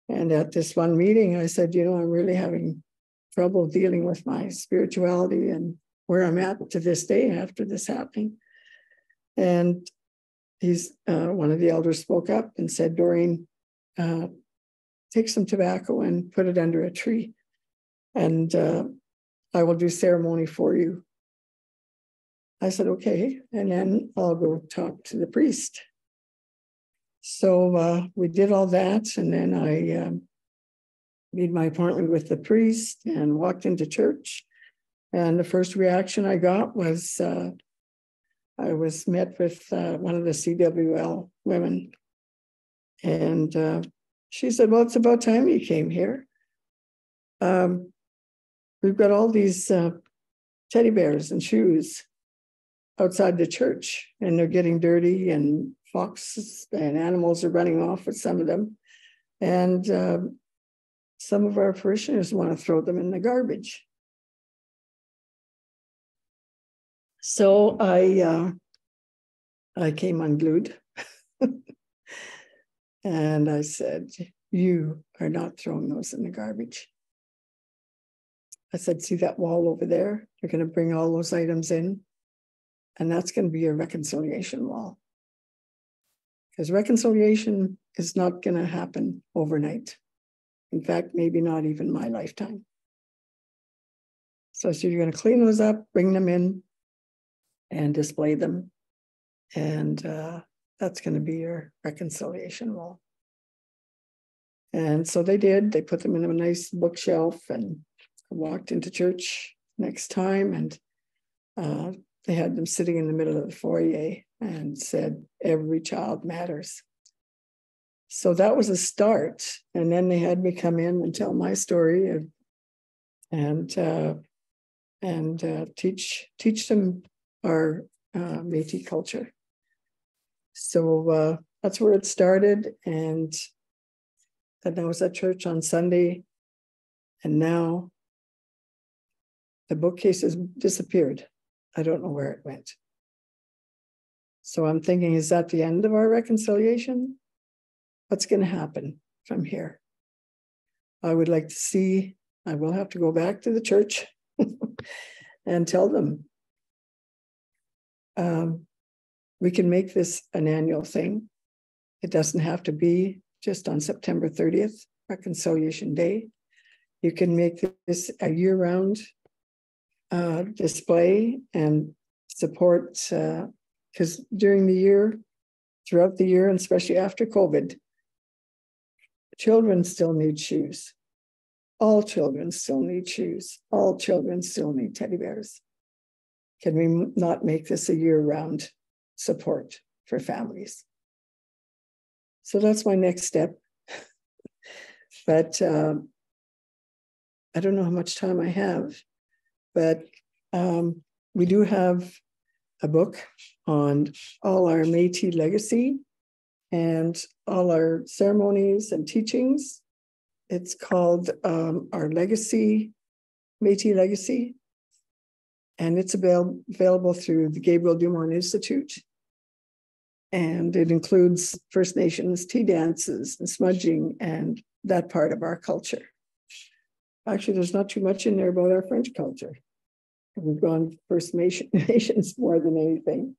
And at this one meeting, I said, you know, I'm really having trouble dealing with my spirituality and where I'm at to this day after this happening. And he's uh, one of the elders spoke up and said, Doreen, uh, take some tobacco and put it under a tree, and uh, I will do ceremony for you. I said, okay, and then I'll go talk to the priest. So uh, we did all that, and then I um, made my appointment with the priest and walked into church. And the first reaction I got was uh, I was met with uh, one of the CWL women. And uh, she said, Well, it's about time you came here. Um, we've got all these uh, teddy bears and shoes outside the church, and they're getting dirty, and foxes and animals are running off with some of them. And uh, some of our parishioners want to throw them in the garbage. So I uh, I came unglued and I said, You are not throwing those in the garbage. I said, See that wall over there? You're going to bring all those items in, and that's going to be your reconciliation wall. Because reconciliation is not going to happen overnight. In fact, maybe not even my lifetime. So, I so you're going to clean those up, bring them in, and display them. And uh, that's going to be your reconciliation wall. And so they did. They put them in a nice bookshelf and walked into church next time. And uh, they had them sitting in the middle of the foyer and said, Every child matters. So that was a start. And then they had me come in and tell my story and and uh, and uh, teach teach them our uh, Métis culture. So uh, that's where it started, and then I was at church on Sunday, and now the bookcase has disappeared. I don't know where it went. So I'm thinking, is that the end of our reconciliation? What's going to happen from here? I would like to see, I will have to go back to the church and tell them um, we can make this an annual thing. It doesn't have to be just on September 30th, Reconciliation Day. You can make this a year round uh, display and support, because uh, during the year, throughout the year, and especially after COVID, children still need shoes. All children still need shoes. All children still need teddy bears. Can we not make this a year round support for families? So that's my next step. but um, I don't know how much time I have, but um, we do have a book on all our Metis legacy and all our ceremonies and teachings. It's called um, Our Legacy, Metis Legacy, and it's avail- available through the Gabriel Dumont Institute. And it includes First Nations tea dances and smudging and that part of our culture. Actually, there's not too much in there about our French culture. We've gone First Nation, Nations more than anything.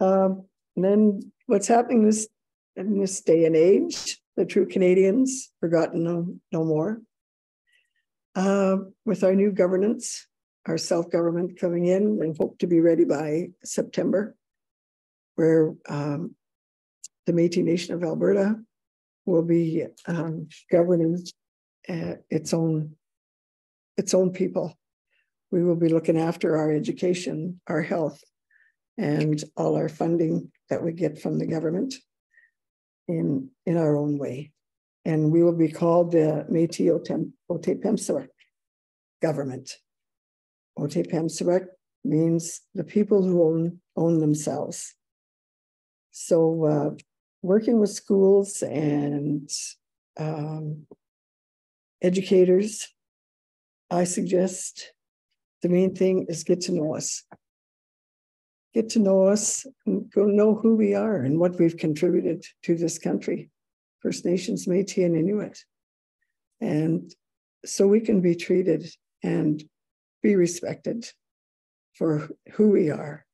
Um, and then what's happening this in this day and age, the true Canadians forgotten no, no more. Uh, with our new governance, our self-government coming in and hope to be ready by September, where um, the Métis Nation of Alberta will be um, governing uh, its own its own people. We will be looking after our education, our health, and all our funding that we get from the government in in our own way. And we will be called the Métis Otipemisiwak government. Otipemisiwak means the people who own, own themselves. So uh, working with schools and um, educators, I suggest the main thing is get to know us. Get to know us, know who we are and what we've contributed to this country, First Nations, Métis, and Inuit. And so we can be treated and be respected for who we are.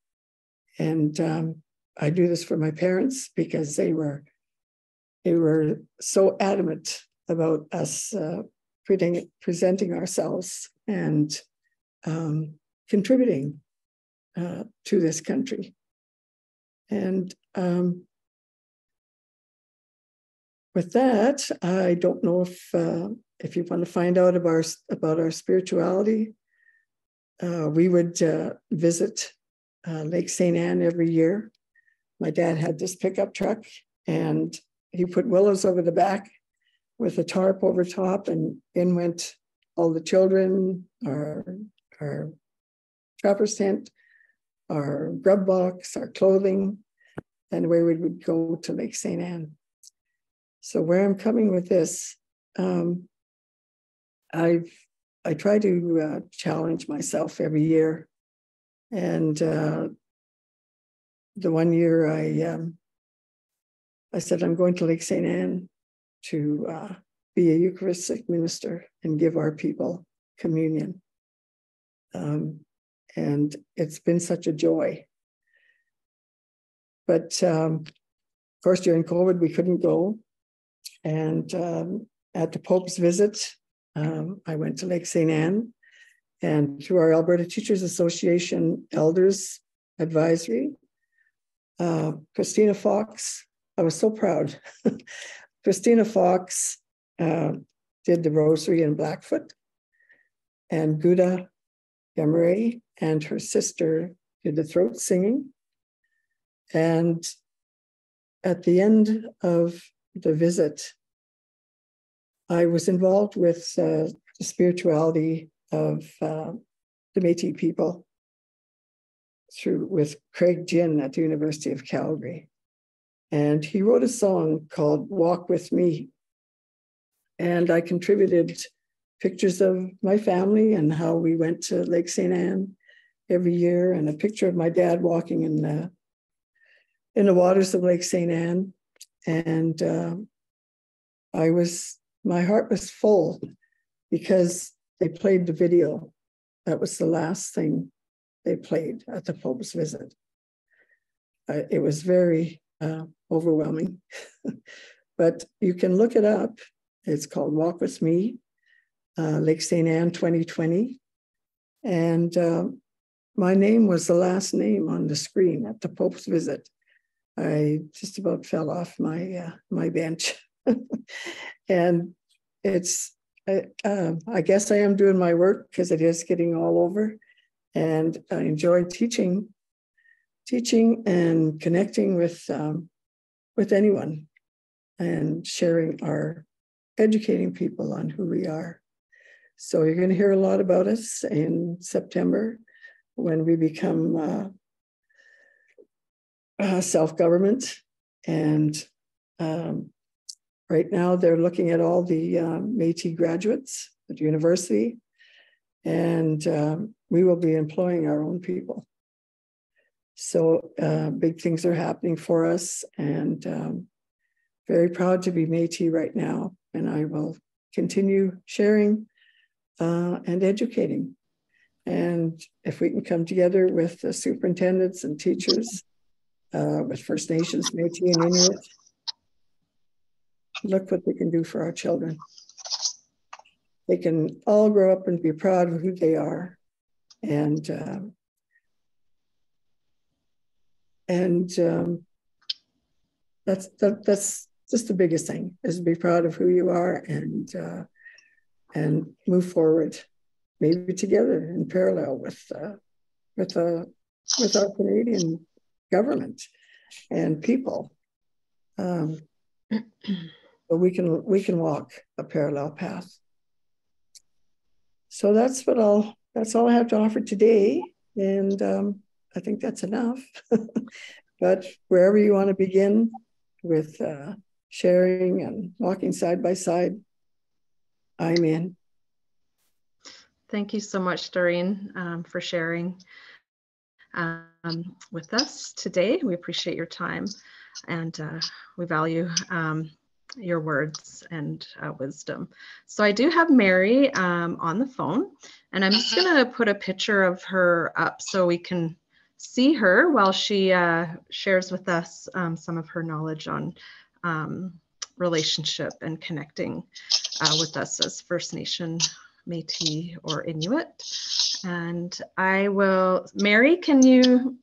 And um, I do this for my parents because they were they were so adamant about us uh, presenting, presenting ourselves and um, contributing uh, to this country. And um, with that, I don't know if uh, if you want to find out about our, about our spirituality, uh, we would uh, visit uh, Lake St. Anne every year. My dad had this pickup truck and he put willows over the back with a tarp over top, and in went all the children, our, our trapper's tent, our grub box, our clothing, and away we would go to Lake St. Anne. So where I'm coming with this, um, I've I try to uh, challenge myself every year, and uh, the one year I um, I said I'm going to Lake St. Anne to uh, be a Eucharistic minister and give our people communion. Um, and it's been such a joy. But um, of course, during COVID, we couldn't go. And um, at the Pope's visit, um, I went to Lake St. Anne and through our Alberta Teachers Association Elders Advisory, uh, Christina Fox, I was so proud. Christina Fox uh, did the rosary in Blackfoot, and Guda Emery and her sister did the throat singing. And at the end of the visit, I was involved with uh, the spirituality of uh, the Métis people through with Craig Ginn at the University of Calgary. And he wrote a song called Walk With Me. And I contributed pictures of my family and how we went to Lake St. Anne every year, and a picture of my dad walking in the in the waters of Lake St. Anne. And uh, I was my heart was full because they played the video. That was the last thing they played at the Pope's visit. Uh, it was very uh, overwhelming. but you can look it up. It's called Walk With Me, uh, Lake St. Anne 2020. And uh, my name was the last name on the screen at the Pope's visit. I just about fell off my uh, my bench, and it's I, uh, I guess I am doing my work because it is getting all over, and I enjoy teaching, teaching and connecting with um, with anyone and sharing our educating people on who we are. So you're going to hear a lot about us in September when we become uh, uh, self-government. And um, right now they're looking at all the uh, Métis graduates at university, and um, we will be employing our own people. So uh, big things are happening for us, and um, very proud to be Métis right now. And I will continue sharing uh, and educating. And if we can come together with the superintendents and teachers, uh, with First Nations, Métis, and Inuit, look what they can do for our children. They can all grow up and be proud of who they are, and uh, and um, that's that, that's just the biggest thing is to be proud of who you are and uh, and move forward, maybe together in parallel with uh, with uh, with our Canadian government and people. Um, but we can we can walk a parallel path. So that's what I'll that's all I have to offer today, and um, I think that's enough. but wherever you want to begin with uh, sharing and walking side by side, I'm in. Thank you so much, Doreen, um, for sharing um, with us today. We appreciate your time and uh, we value um, your words and uh, wisdom. So I do have Mary um, on the phone, and I'm just going to put a picture of her up so we can see her while she uh, shares with us um, some of her knowledge on um, relationship and connecting uh, with us as First Nation, Métis, or Inuit. And I will, Mary, can you,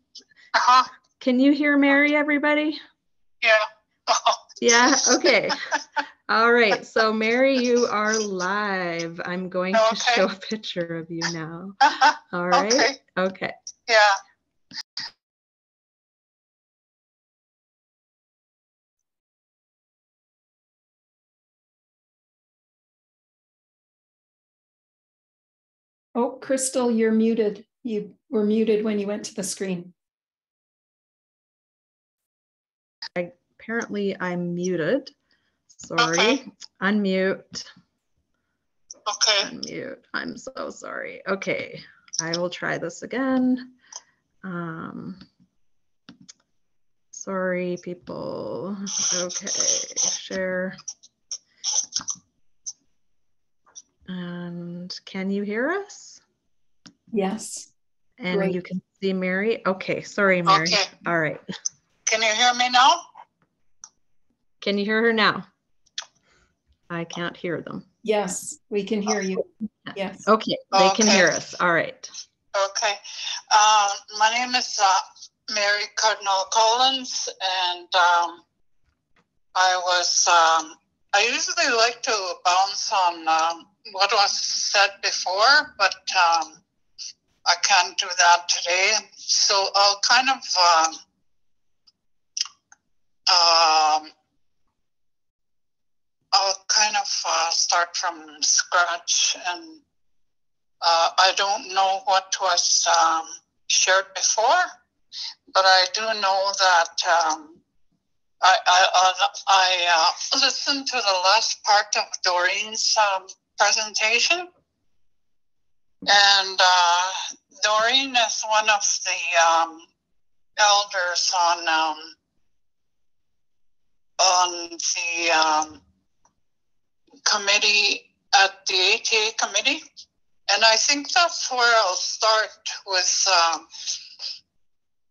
uh-huh. can you hear Mary, everybody? Yeah. yeah, okay. All right. So, Mary, you are live. I'm going to show a picture of you now. All right. Okay. Okay. Yeah. Oh, Crystal, you're muted. You were muted when you went to the screen. Apparently, I'm muted. Sorry. Okay. Unmute. Okay. Unmute. I'm so sorry. Okay. I will try this again. Um, sorry, people. Okay. Share. And can you hear us? Yes. And Great. you can see Mary? Okay. Sorry, Mary. Okay. All right. Can you hear me now? Can you hear her now? I can't hear them. Yes, we can hear you. Yes. Okay. They can Okay. hear us. All right. Okay. Uh, my name is uh, Mary Cardinal Collins, and um, I was. Um, I usually like to bounce on um, what was said before, but um, I can't do that today. So I'll kind of. Um, um, I'll kind of uh, start from scratch and uh, I don't know what was um, shared before, but I do know that um, I, I, I, uh, listened to the last part of Doreen's um, presentation. And uh, Doreen is one of the um, elders on um, on the um, committee at the ATA committee. And I think that's where I'll start with um,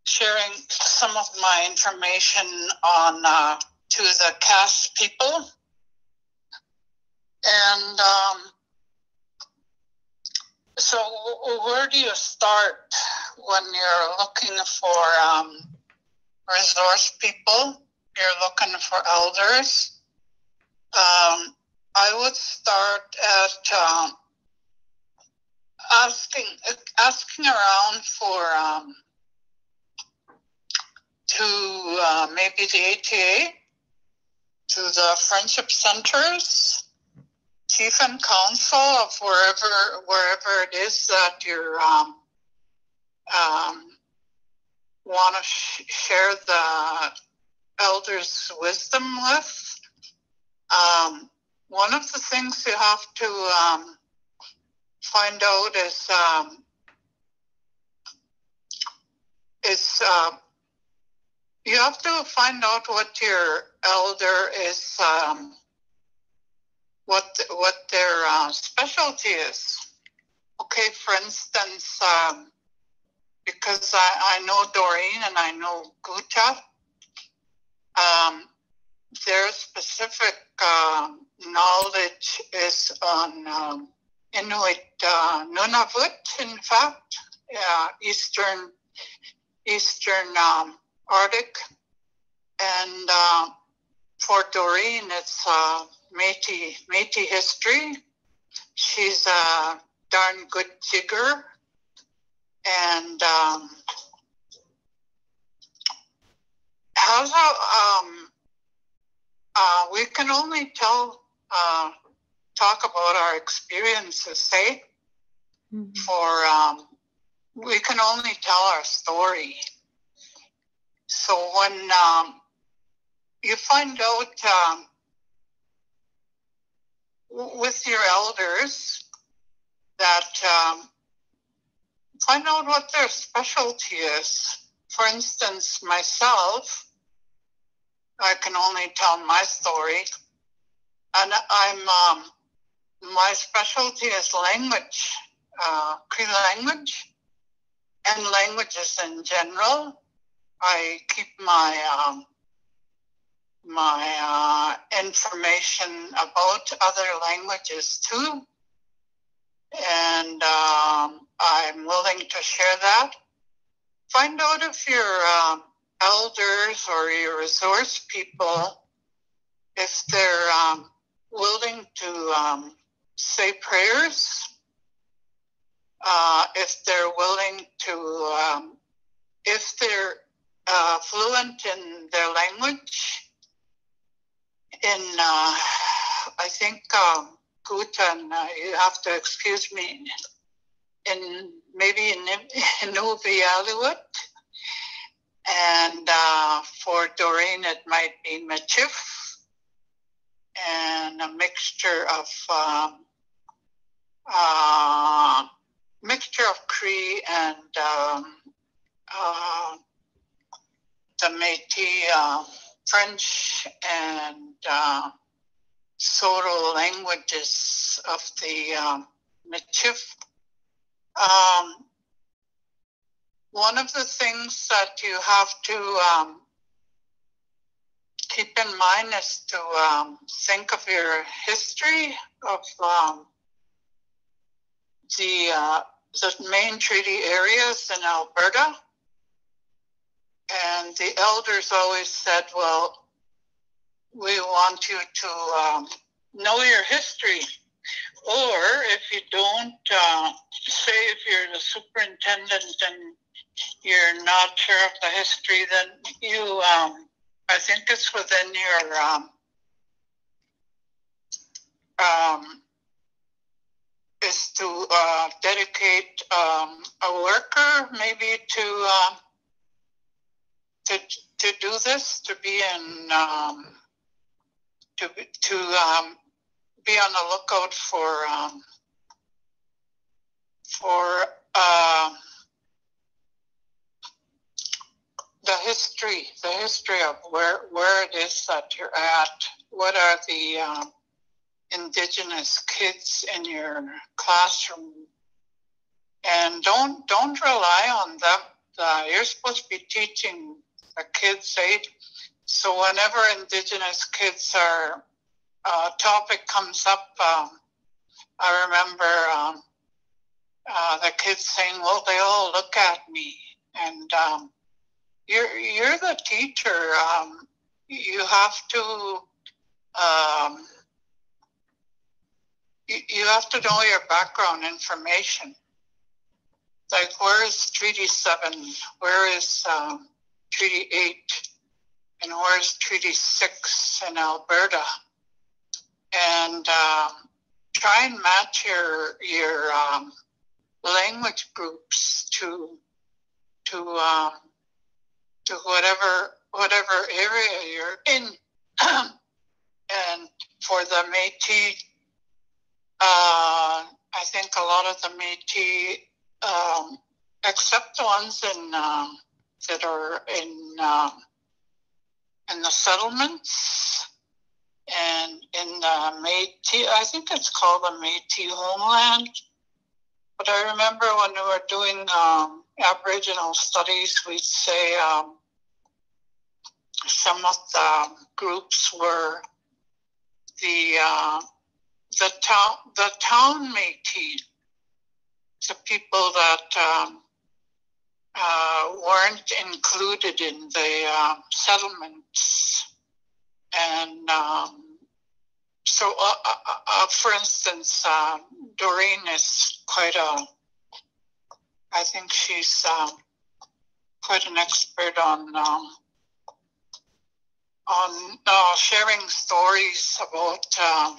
sharing some of my information on uh, to the CASS people. And um, so, where do you start when you're looking for um, resource people? You're looking for elders. Um, I would start at um, asking asking around for um, to uh, maybe the ATA, to the friendship centers, chief and council of wherever wherever it is that you're um, um, want to sh- share the elders' wisdom with. Um, one of the things you have to um, find out is um, is uh, you have to find out what your elder is um, what what their uh, specialty is. Okay, for instance, um, because I, I know Doreen and I know Guta, um, their specific um knowledge is on um, Inuit uh, Nunavut, in fact, uh, eastern eastern um, Arctic, and uh, for Doreen, it's uh, Métis Métis history. She's a darn good jigger, and um, a um, uh, we can only tell uh, talk about our experiences, say for um, we can only tell our story. So when um, you find out um, with your elders that um, find out what their specialty is. For instance, myself, I can only tell my story, and I'm um, my specialty is language, uh, Cree language, and languages in general. I keep my um, my uh, information about other languages too, and um, I'm willing to share that. Find out if your uh, elders or your resource people, if they're um, willing to um, say prayers, uh, if they're willing to, um, if they're uh, fluent in their language, in, uh, I think, um, Gutan, uh, you have to excuse me, in maybe in, in Inuvialuit. And uh, for Doreen, it might be Michif and a mixture of um, uh, mixture of Cree and um, uh, the Métis uh, French and uh, Saulteaux languages of the um, Michif. Um, one of the things that you have to um, keep in mind is to um, think of your history of um, the uh, the main treaty areas in Alberta. And the elders always said, well, we want you to um, know your history. Or if you don't, uh, say if you're the superintendent and you're not sure of the history, then you, um, I think it's within your um, um, is to uh, dedicate um, a worker maybe to uh, to to do this, to be in um, to to um, be on the lookout for um, for uh, the history, the history of where where it is that you're at. What are the um, indigenous kids in your classroom? And don't don't rely on them. Uh, you're supposed to be teaching the kids, eh? So whenever indigenous kids are uh, topic comes up, um, I remember um, uh, the kids saying, "Well, they all look at me," and um, you're you're the teacher. Um, you have to um, you, have to know your background information. Like where is Treaty Seven? Where is um, Treaty Eight? And where's Treaty Six in Alberta? And um, try and match your your um, language groups to to um, to whatever whatever area you're in. and for the Métis, uh, I think a lot of the Métis, um, except the ones in um, that are in um, in the settlements and in the Métis, I think it's called the Métis homeland. But I remember when we were doing um, Aboriginal studies, we'd say um, some of the groups were the uh, the town the town Métis, the people that um, uh, weren't included in the uh, settlements, and um, so uh, uh, uh, for instance, Doreen is quite a I think she's um, quite an expert on um, on uh, sharing stories about um,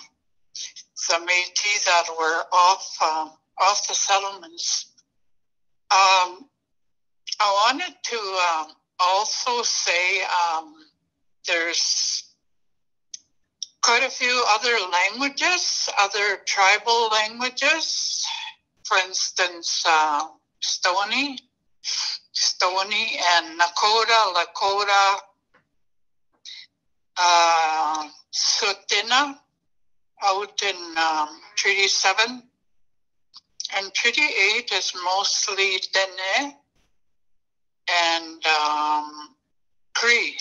the Métis that were off um, off the settlements. Um, I wanted to um, also say there's quite a few other languages, other tribal languages. For instance, uh, Stoney, Stoney and Nakota, Lakota, uh, Tsuut'ina out in um, Treaty 7. And Treaty 8 is mostly Dene and um, Cree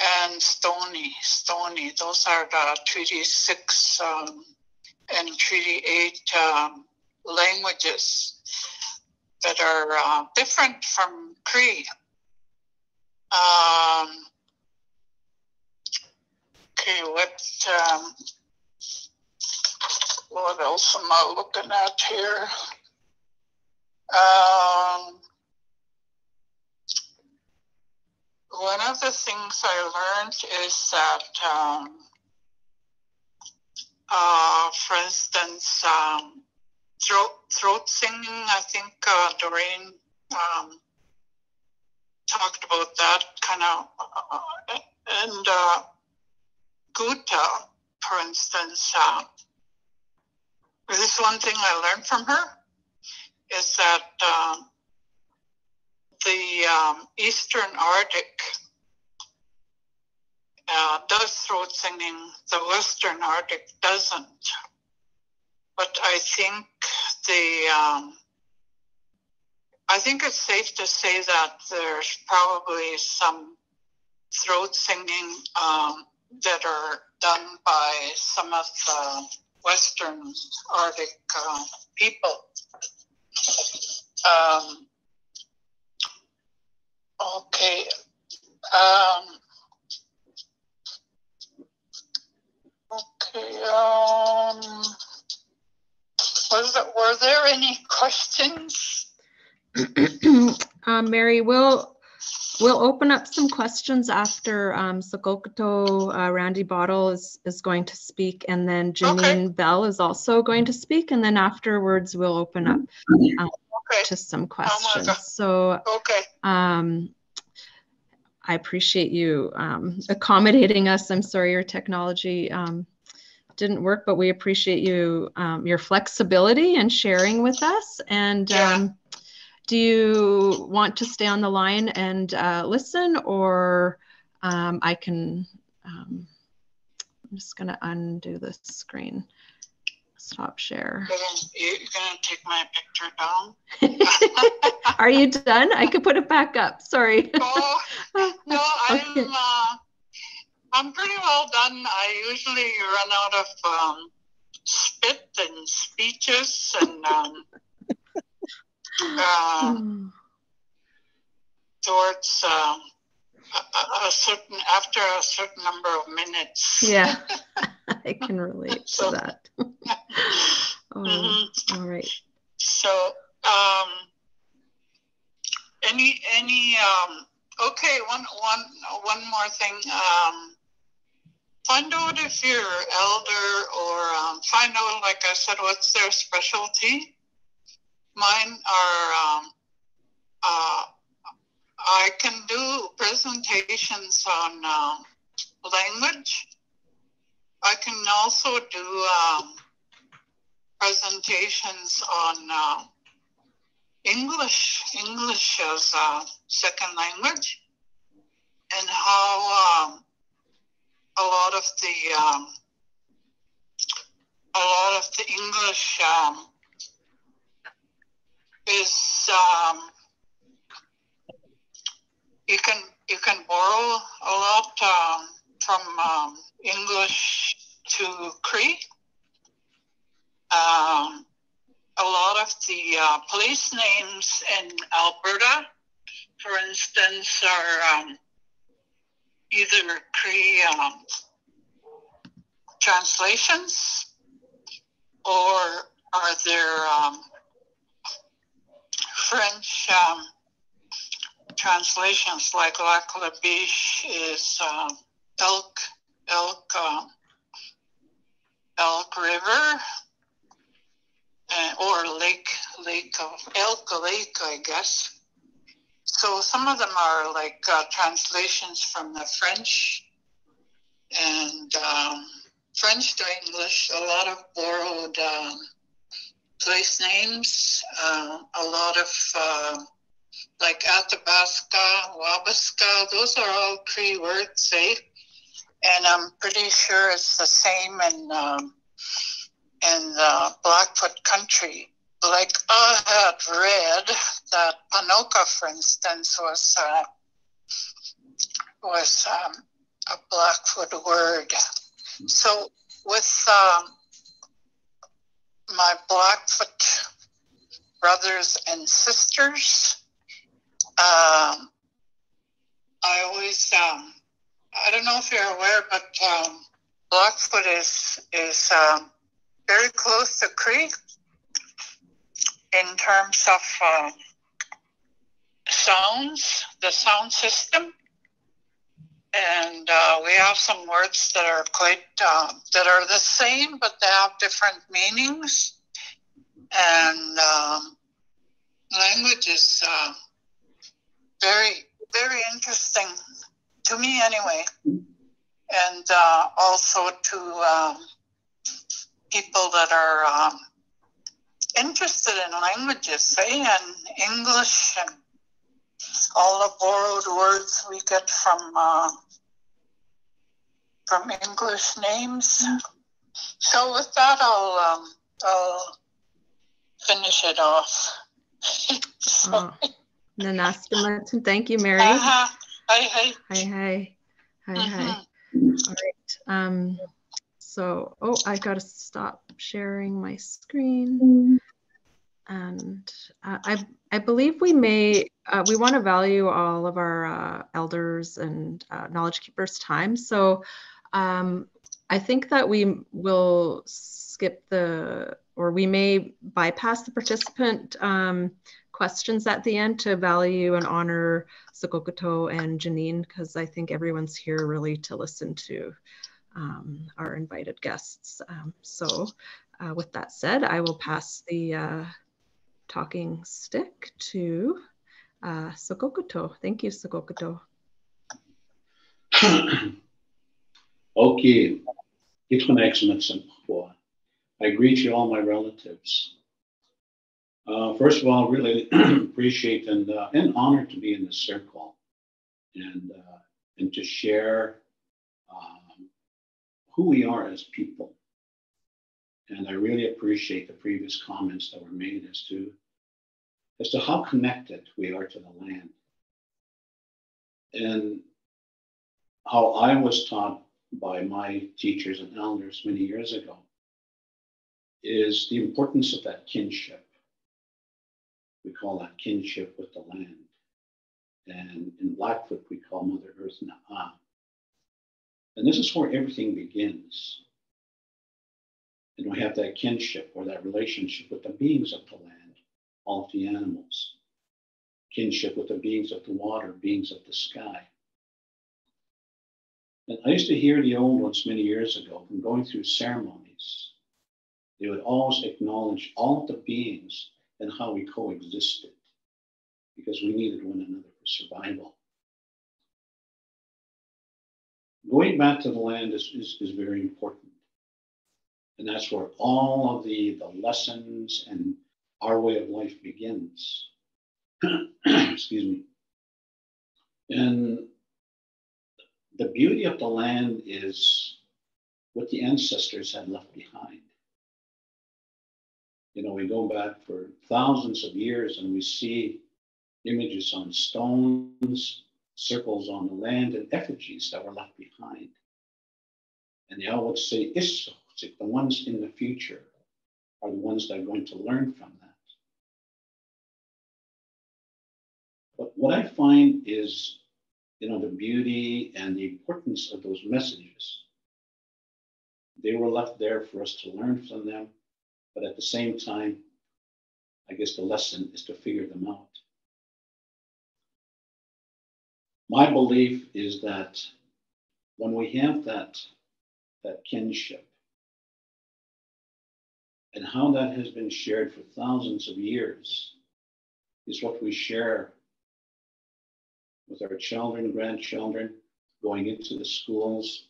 and Stoney. Stoney, those are the Treaty 6 um, and Treaty 8 um, languages that are uh, different from Cree. Um, Okay, what um, what else am I looking at here? Um, one of the things I learned is that, um, uh, for instance, um, throat, throat singing, I think uh, Doreen um, talked about that kind of, uh, and uh, Gutta, for instance, uh, this is one thing I learned from her is that um, the um, Eastern Arctic uh, does throat singing, the Western Arctic doesn't. But I think the um, I think it's safe to say that there's probably some throat singing um, that are done by some of the Western Arctic uh, people. Um, okay. Um, okay. Was there, were there any questions? um, Mary, will We'll open up some questions after um, Saa'kokoto uh, Randy Bottle is, is going to speak, and then Janine okay. Bell is also going to speak, and then afterwards we'll open up um, okay. to some oh questions. Oh so, okay. Um, I appreciate you um, accommodating us. I'm sorry your technology um, didn't work, but we appreciate you um, your flexibility and sharing with us. And yeah. um, do you want to stay on the line and uh, listen or um, I can, um, I'm just going to undo the screen. Stop share. You're going to take my picture down? Are you done? I could put it back up. Sorry. oh, no, I'm, okay. uh, I'm pretty well done. I usually run out of um, spit and speeches and um, uh, towards uh, a, a, certain after a certain number of minutes. Yeah, I can relate so, to that. oh, mm-hmm. all right. So, um, any any um, okay, one one one more thing. Um, find out if you're elder or um, find out, like I said, what's their specialty. Mine are, um, uh, I can do presentations on uh, language. I can also do um, presentations on uh, English, English as a second language, and how um, a lot of the um, a lot of the English um, is um, you can you can borrow a lot um, from um, English to Cree. Um, a lot of the uh, place names in Alberta, for instance, are um, either Cree um, translations or are there um, French um, translations like Lac La Biche is uh, elk, elk, uh, elk river, and, or lake, lake of elk lake, I guess. So some of them are like uh, translations from the French and um, French to English. A lot of borrowed. Um, place names, uh, a lot of uh, like Athabasca, Wabasca, those are all Cree words, eh? And I'm pretty sure it's the same in um, in the Blackfoot country. Like I had read that Ponoka, for instance, was uh, was um, a Blackfoot word. So with um, my Blackfoot brothers and sisters. Um, I always, um, I don't know if you're aware, but um, Blackfoot is is um, very close to Cree in terms of uh, sounds, the sound system, and uh, we have some words that are quite uh, that are the same, but they have different meanings. And um, language is uh, very very interesting to me, anyway, and uh, also to um, people that are. Um, interested in languages, say, and English and all the borrowed words we get from uh, from English names. So with that, I'll um, I'll finish it off. oh. Thank you, Mary. Uh-huh. Hi, hi. Hi, hi. Hi, mm-hmm. hi. All right. Um, so, oh, I got to stop sharing my screen. And uh, I, I believe we may, uh, we want to value all of our uh, elders and uh, knowledge keepers' time. So um, I think that we will skip the, or we may bypass the participant um, questions at the end to value and honor Saa'kokoto and Janine, because I think everyone's here really to listen to um, our invited guests. Um, so uh, with that said, I will pass the uh, talking stick to uh, Saa'kokoto. Thank you, Saa'kokoto. okay. I greet you all my relatives. Uh, first of all, really appreciate and, uh, and honored to be in this circle and, uh, and to share who we are as people. And I really appreciate the previous comments that were made as to as to how connected we are to the land. And how I was taught by my teachers and elders many years ago is the importance of that kinship. We call that kinship with the land. And in Blackfoot, we call Mother Earth Na'a. And this is where everything begins. And we have that kinship or that relationship with the beings of the land, all of the animals, kinship with the beings of the water, beings of the sky. And I used to hear the old ones many years ago from going through ceremonies. They would always acknowledge all of the beings and how we coexisted because we needed one another for survival. Going back to the land is, is, is very important. And that's where all of the, the lessons and our way of life begins. Excuse me. And the beauty of the land is what the ancestors had left behind. You know, we go back for thousands of years and we see images on stones, circles on the land, and effigies that were left behind. And they always say, Isso, the ones in the future are the ones that are going to learn from that. But what I find is, you know, the beauty and the importance of those messages. They were left there for us to learn from them, but at the same time, I guess the lesson is to figure them out. My belief is that when we have that, that kinship, and how that has been shared for thousands of years is what we share with our children, grandchildren, going into the schools,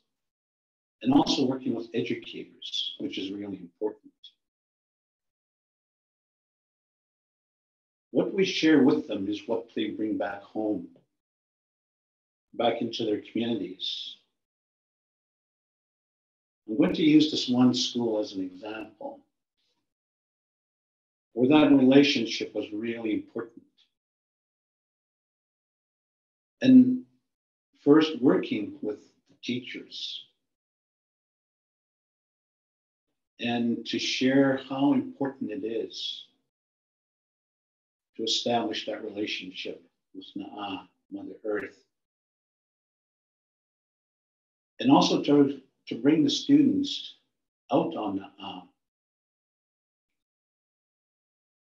and also working with educators, which is really important. What we share with them is what they bring back home, back into their communities. I'm going to use this one school as an example where that relationship was really important. And first, working with the teachers and to share how important it is to establish that relationship with Na'a, Mother Earth. And also to, to bring the students out on the uh,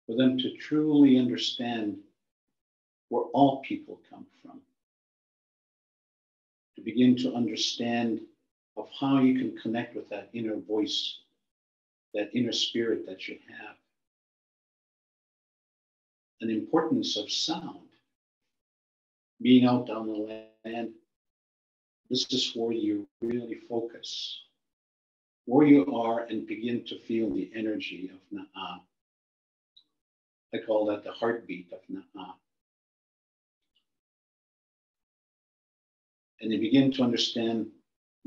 for them to truly understand where all people come from, to begin to understand of how you can connect with that inner voice, that inner spirit that you have, an importance of sound, being out on the land. This is where you really focus, where you are, and begin to feel the energy of Na'a. I call that the heartbeat of Na'a. And they begin to understand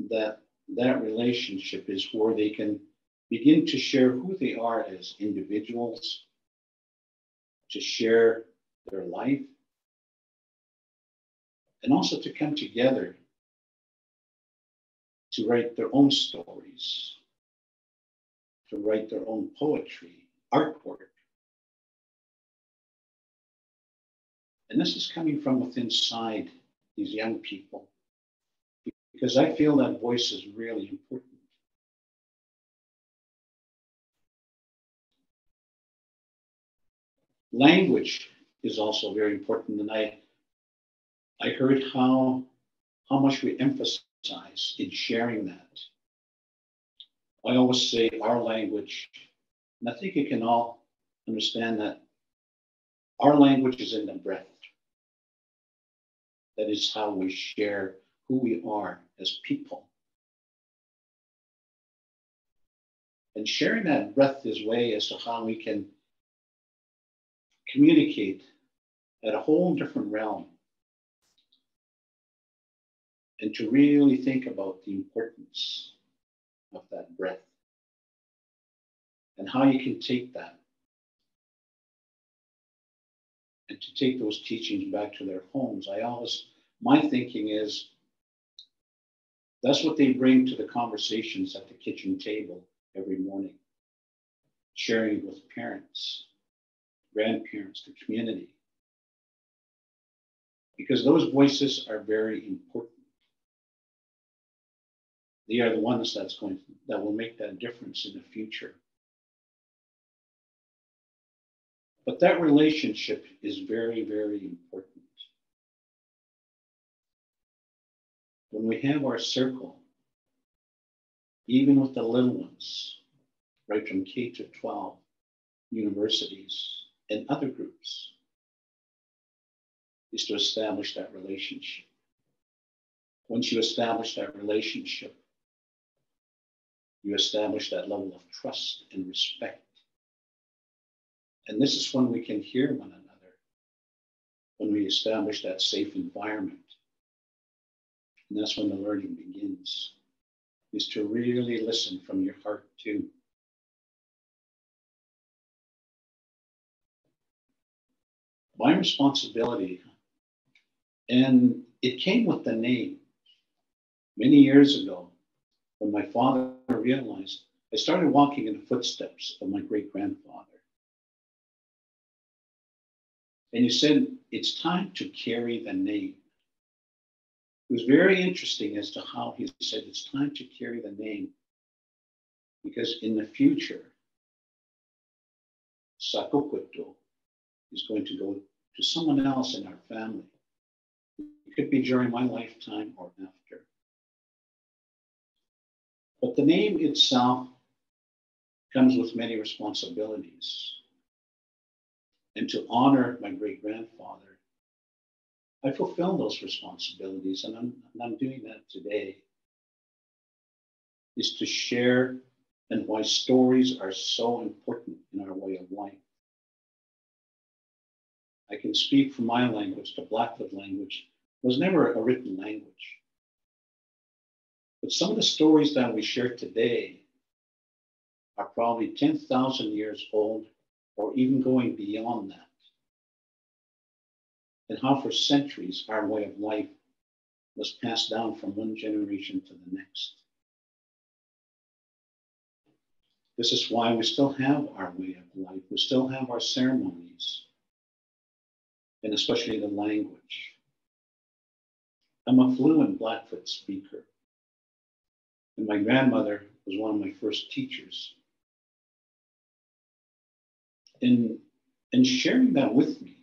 that that relationship is where they can begin to share who they are as individuals, to share their life, and also to come together to write their own stories, to write their own poetry, artwork. And this is coming from within inside these young people because I feel that voice is really important. Language is also very important. And I, I heard how, how much we emphasize in sharing that. I always say our language, and I think you can all understand that our language is in the breath. That is how we share who we are as people. And sharing that breath is way as to how we can communicate at a whole different realm. And to really think about the importance of that breath and how you can take that and to take those teachings back to their homes. I always, my thinking is that's what they bring to the conversations at the kitchen table every morning, sharing it with parents, grandparents, the community. Because those voices are very important. They are the ones that's going that will make that difference in the future. But that relationship is very, very important. when we have our circle, even with the little ones, right from K to 12, universities, and other groups, is to establish that relationship. Once you establish that relationship, you establish that level of trust and respect. And this is when we can hear one another, when we establish that safe environment and that's when the learning begins, is to really listen from your heart too. My responsibility, and it came with the name many years ago when my father realized I started walking in the footsteps of my great grandfather. And he said, It's time to carry the name. It was very interesting as to how he said it's time to carry the name because in the future, Saa'kokoto is going to go to someone else in our family. It could be during my lifetime or after. But the name itself comes with many responsibilities. And to honor my great grandfather I fulfill those responsibilities, and I'm, and I'm doing that today, is to share and why stories are so important in our way of life. I can speak from my language, the Blackfoot language, was never a written language. But some of the stories that we share today are probably 10,000 years old or even going beyond that and how for centuries our way of life was passed down from one generation to the next. This is why we still have our way of life. We still have our ceremonies, and especially the language. I'm a fluent Blackfoot speaker. And my grandmother was one of my first teachers. And, and sharing that with me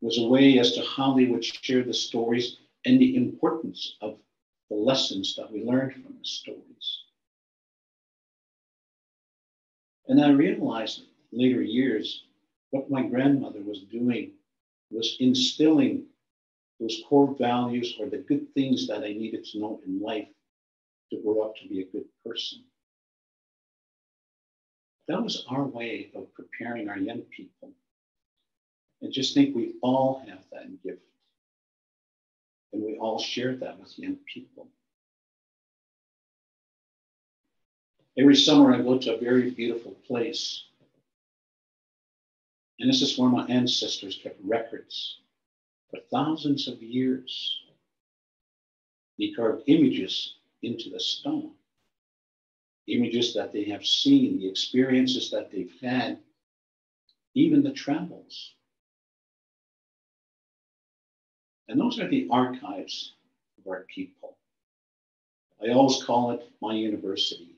was a way as to how they would share the stories and the importance of the lessons that we learned from the stories. And I realized later years what my grandmother was doing was instilling those core values or the good things that I needed to know in life to grow up to be a good person. That was our way of preparing our young people. And just think we all have that gift. And we all share that with young people. Every summer, I go to a very beautiful place. And this is where my ancestors kept records for thousands of years. They carved images into the stone, images that they have seen, the experiences that they've had, even the travels. And those are the archives of our people. I always call it my university.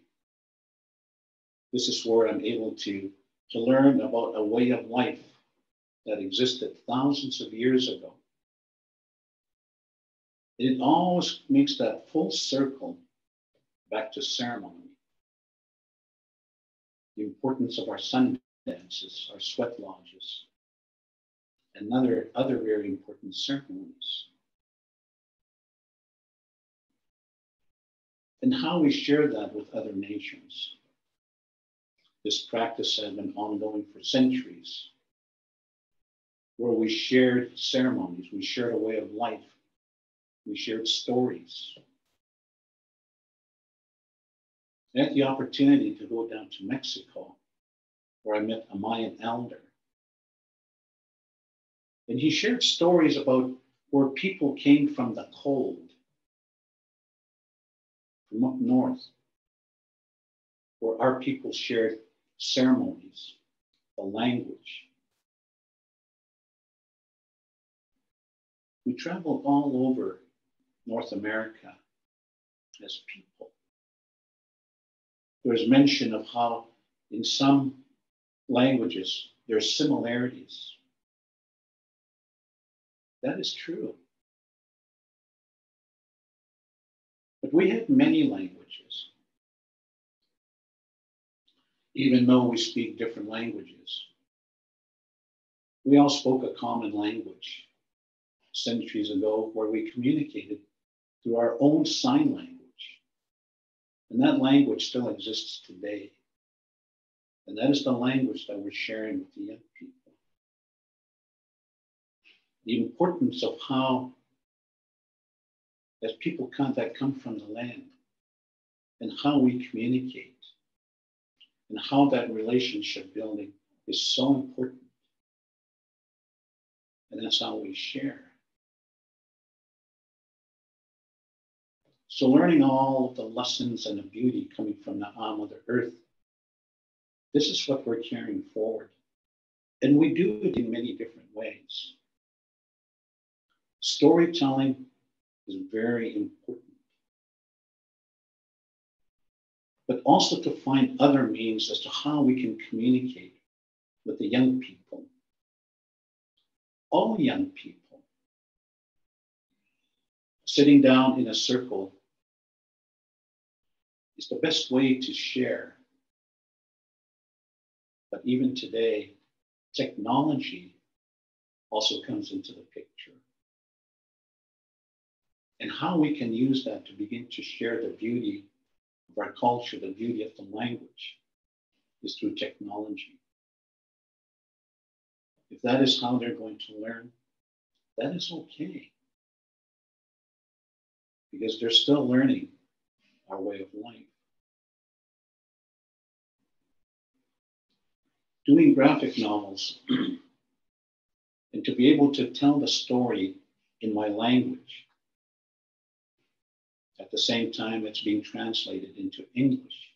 This is where I'm able to, to learn about a way of life that existed thousands of years ago. It always makes that full circle back to ceremony. The importance of our sun dances, our sweat lodges, and other, other very important ceremonies. And how we share that with other nations. This practice has been ongoing for centuries, where we shared ceremonies, we shared a way of life, we shared stories. I had the opportunity to go down to Mexico, where I met a Mayan elder. And he shared stories about where people came from the cold, from up north, where our people shared ceremonies, the language. We traveled all over North America as people. There's mention of how in some languages there are similarities. That is true. But we have many languages even though we speak different languages. We all spoke a common language centuries ago where we communicated through our own sign language. And that language still exists today. And that is the language that we're sharing with the young people. The importance of how, as people that come from the land, and how we communicate and how that relationship building is so important. And that's how we share. So, learning all of the lessons and the beauty coming from the Ah Mother Earth, this is what we're carrying forward. And we do it in many different ways. Storytelling is very important. but also to find other means as to how we can communicate with the young people. All young people sitting down in a circle is the best way to share. But even today, technology also comes into the picture. And how we can use that to begin to share the beauty of our culture, the beauty of the language, is through technology. If that is how they're going to learn, that is okay. Because they're still learning our way of life. Doing graphic novels and to be able to tell the story in my language at the same time, it's being translated into English.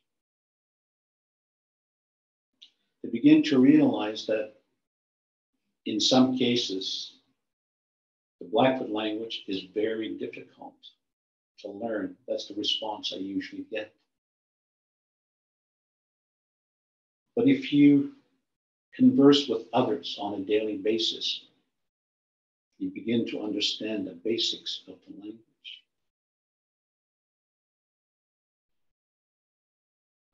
To begin to realize that in some cases, the Blackfoot language is very difficult to learn. That's the response I usually get. But if you converse with others on a daily basis, you begin to understand the basics of the language.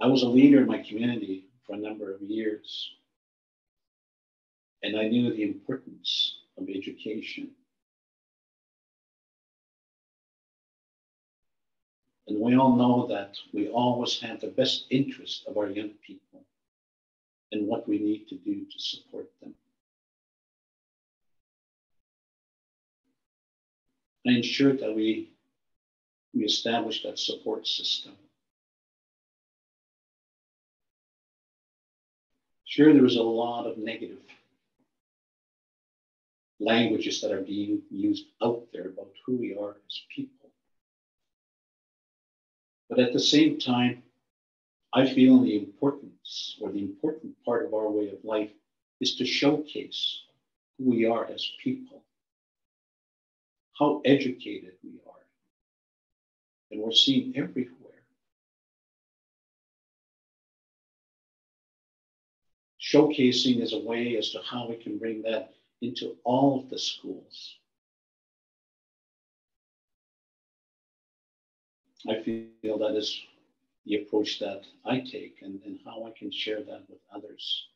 I was a leader in my community for a number of years, and I knew the importance of education. And we all know that we always have the best interest of our young people and what we need to do to support them. I ensured that we, we established that support system. Sure, there was a lot of negative languages that are being used out there about who we are as people. But at the same time, I feel the importance or the important part of our way of life is to showcase who we are as people, how educated we are. And we're seen everywhere. Showcasing is a way as to how we can bring that into all of the schools. I feel that is the approach that I take and, and how I can share that with others.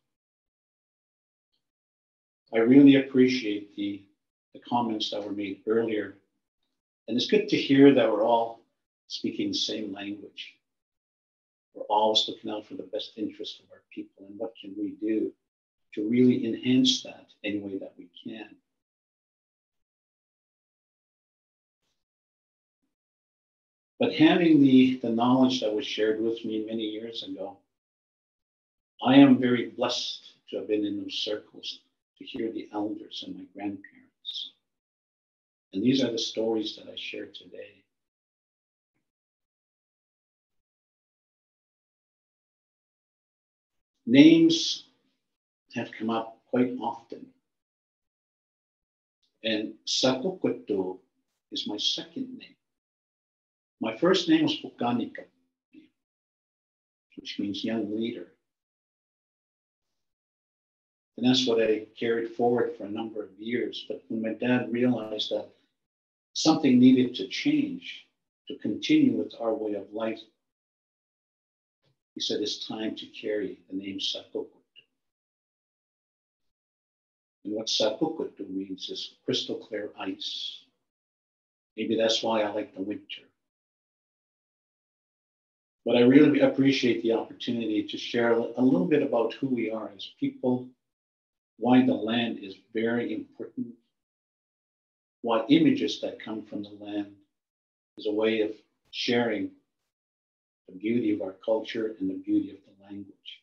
I really appreciate the, the comments that were made earlier. And it's good to hear that we're all speaking the same language. We're always looking out for the best interest of our people and what can we do to really enhance that any way that we can. But having the, the knowledge that was shared with me many years ago, I am very blessed to have been in those circles to hear the elders and my grandparents. And these are the stories that I share today. Names have come up quite often. And Saa'kokoto is my second name. My first name was Pukanika, which means young leader. And that's what I carried forward for a number of years. But when my dad realized that something needed to change to continue with our way of life, he said it's time to carry the name Saa'kokoto. And what Saa'kokoto means is crystal clear ice. Maybe that's why I like the winter. But I really appreciate the opportunity to share a little bit about who we are as people, why the land is very important, why images that come from the land is a way of sharing the beauty of our culture and the beauty of the language.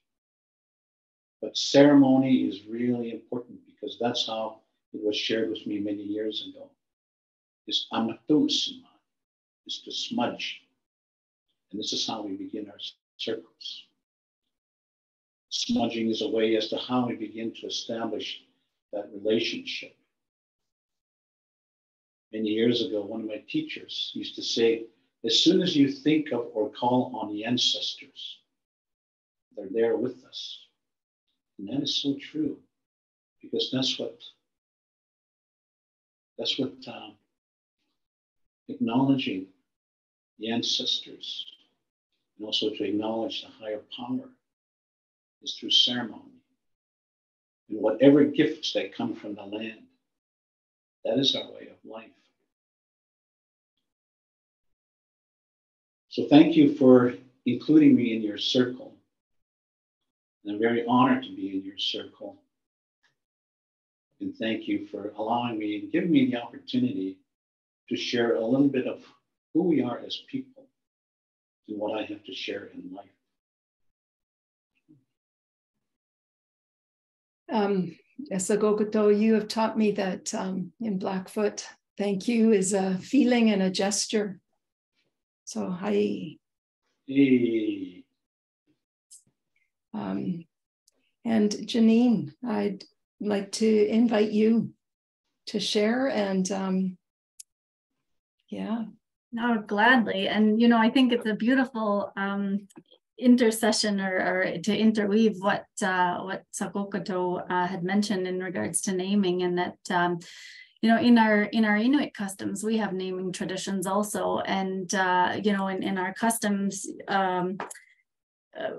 But ceremony is really important because that's how it was shared with me many years ago. Is amatusma, is to smudge and this is how we begin our circles. Smudging is a way as to how we begin to establish that relationship. Many years ago, one of my teachers used to say, as soon as you think of or call on the ancestors, they're there with us. And that is so true because that's what that's what um, acknowledging the ancestors and also to acknowledge the higher power is through ceremony. And whatever gifts that come from the land, that is our way of life. So thank you for including me in your circle. And I'm very honored to be in your circle. And thank you for allowing me and giving me the opportunity to share a little bit of who we are as people and what I have to share in life. Um, Esagogoto, you have taught me that um, in Blackfoot, thank you is a feeling and a gesture. So, hi. Hey. Um, and Janine, I'd like to invite you to share and um, yeah, No, gladly. And, you know, I think it's a beautiful um, intercession or, or, to interweave what uh, what Saa'kokoto uh, had mentioned in regards to naming and that um, you know in our in our inuit customs we have naming traditions also and uh, you know in, in our customs um,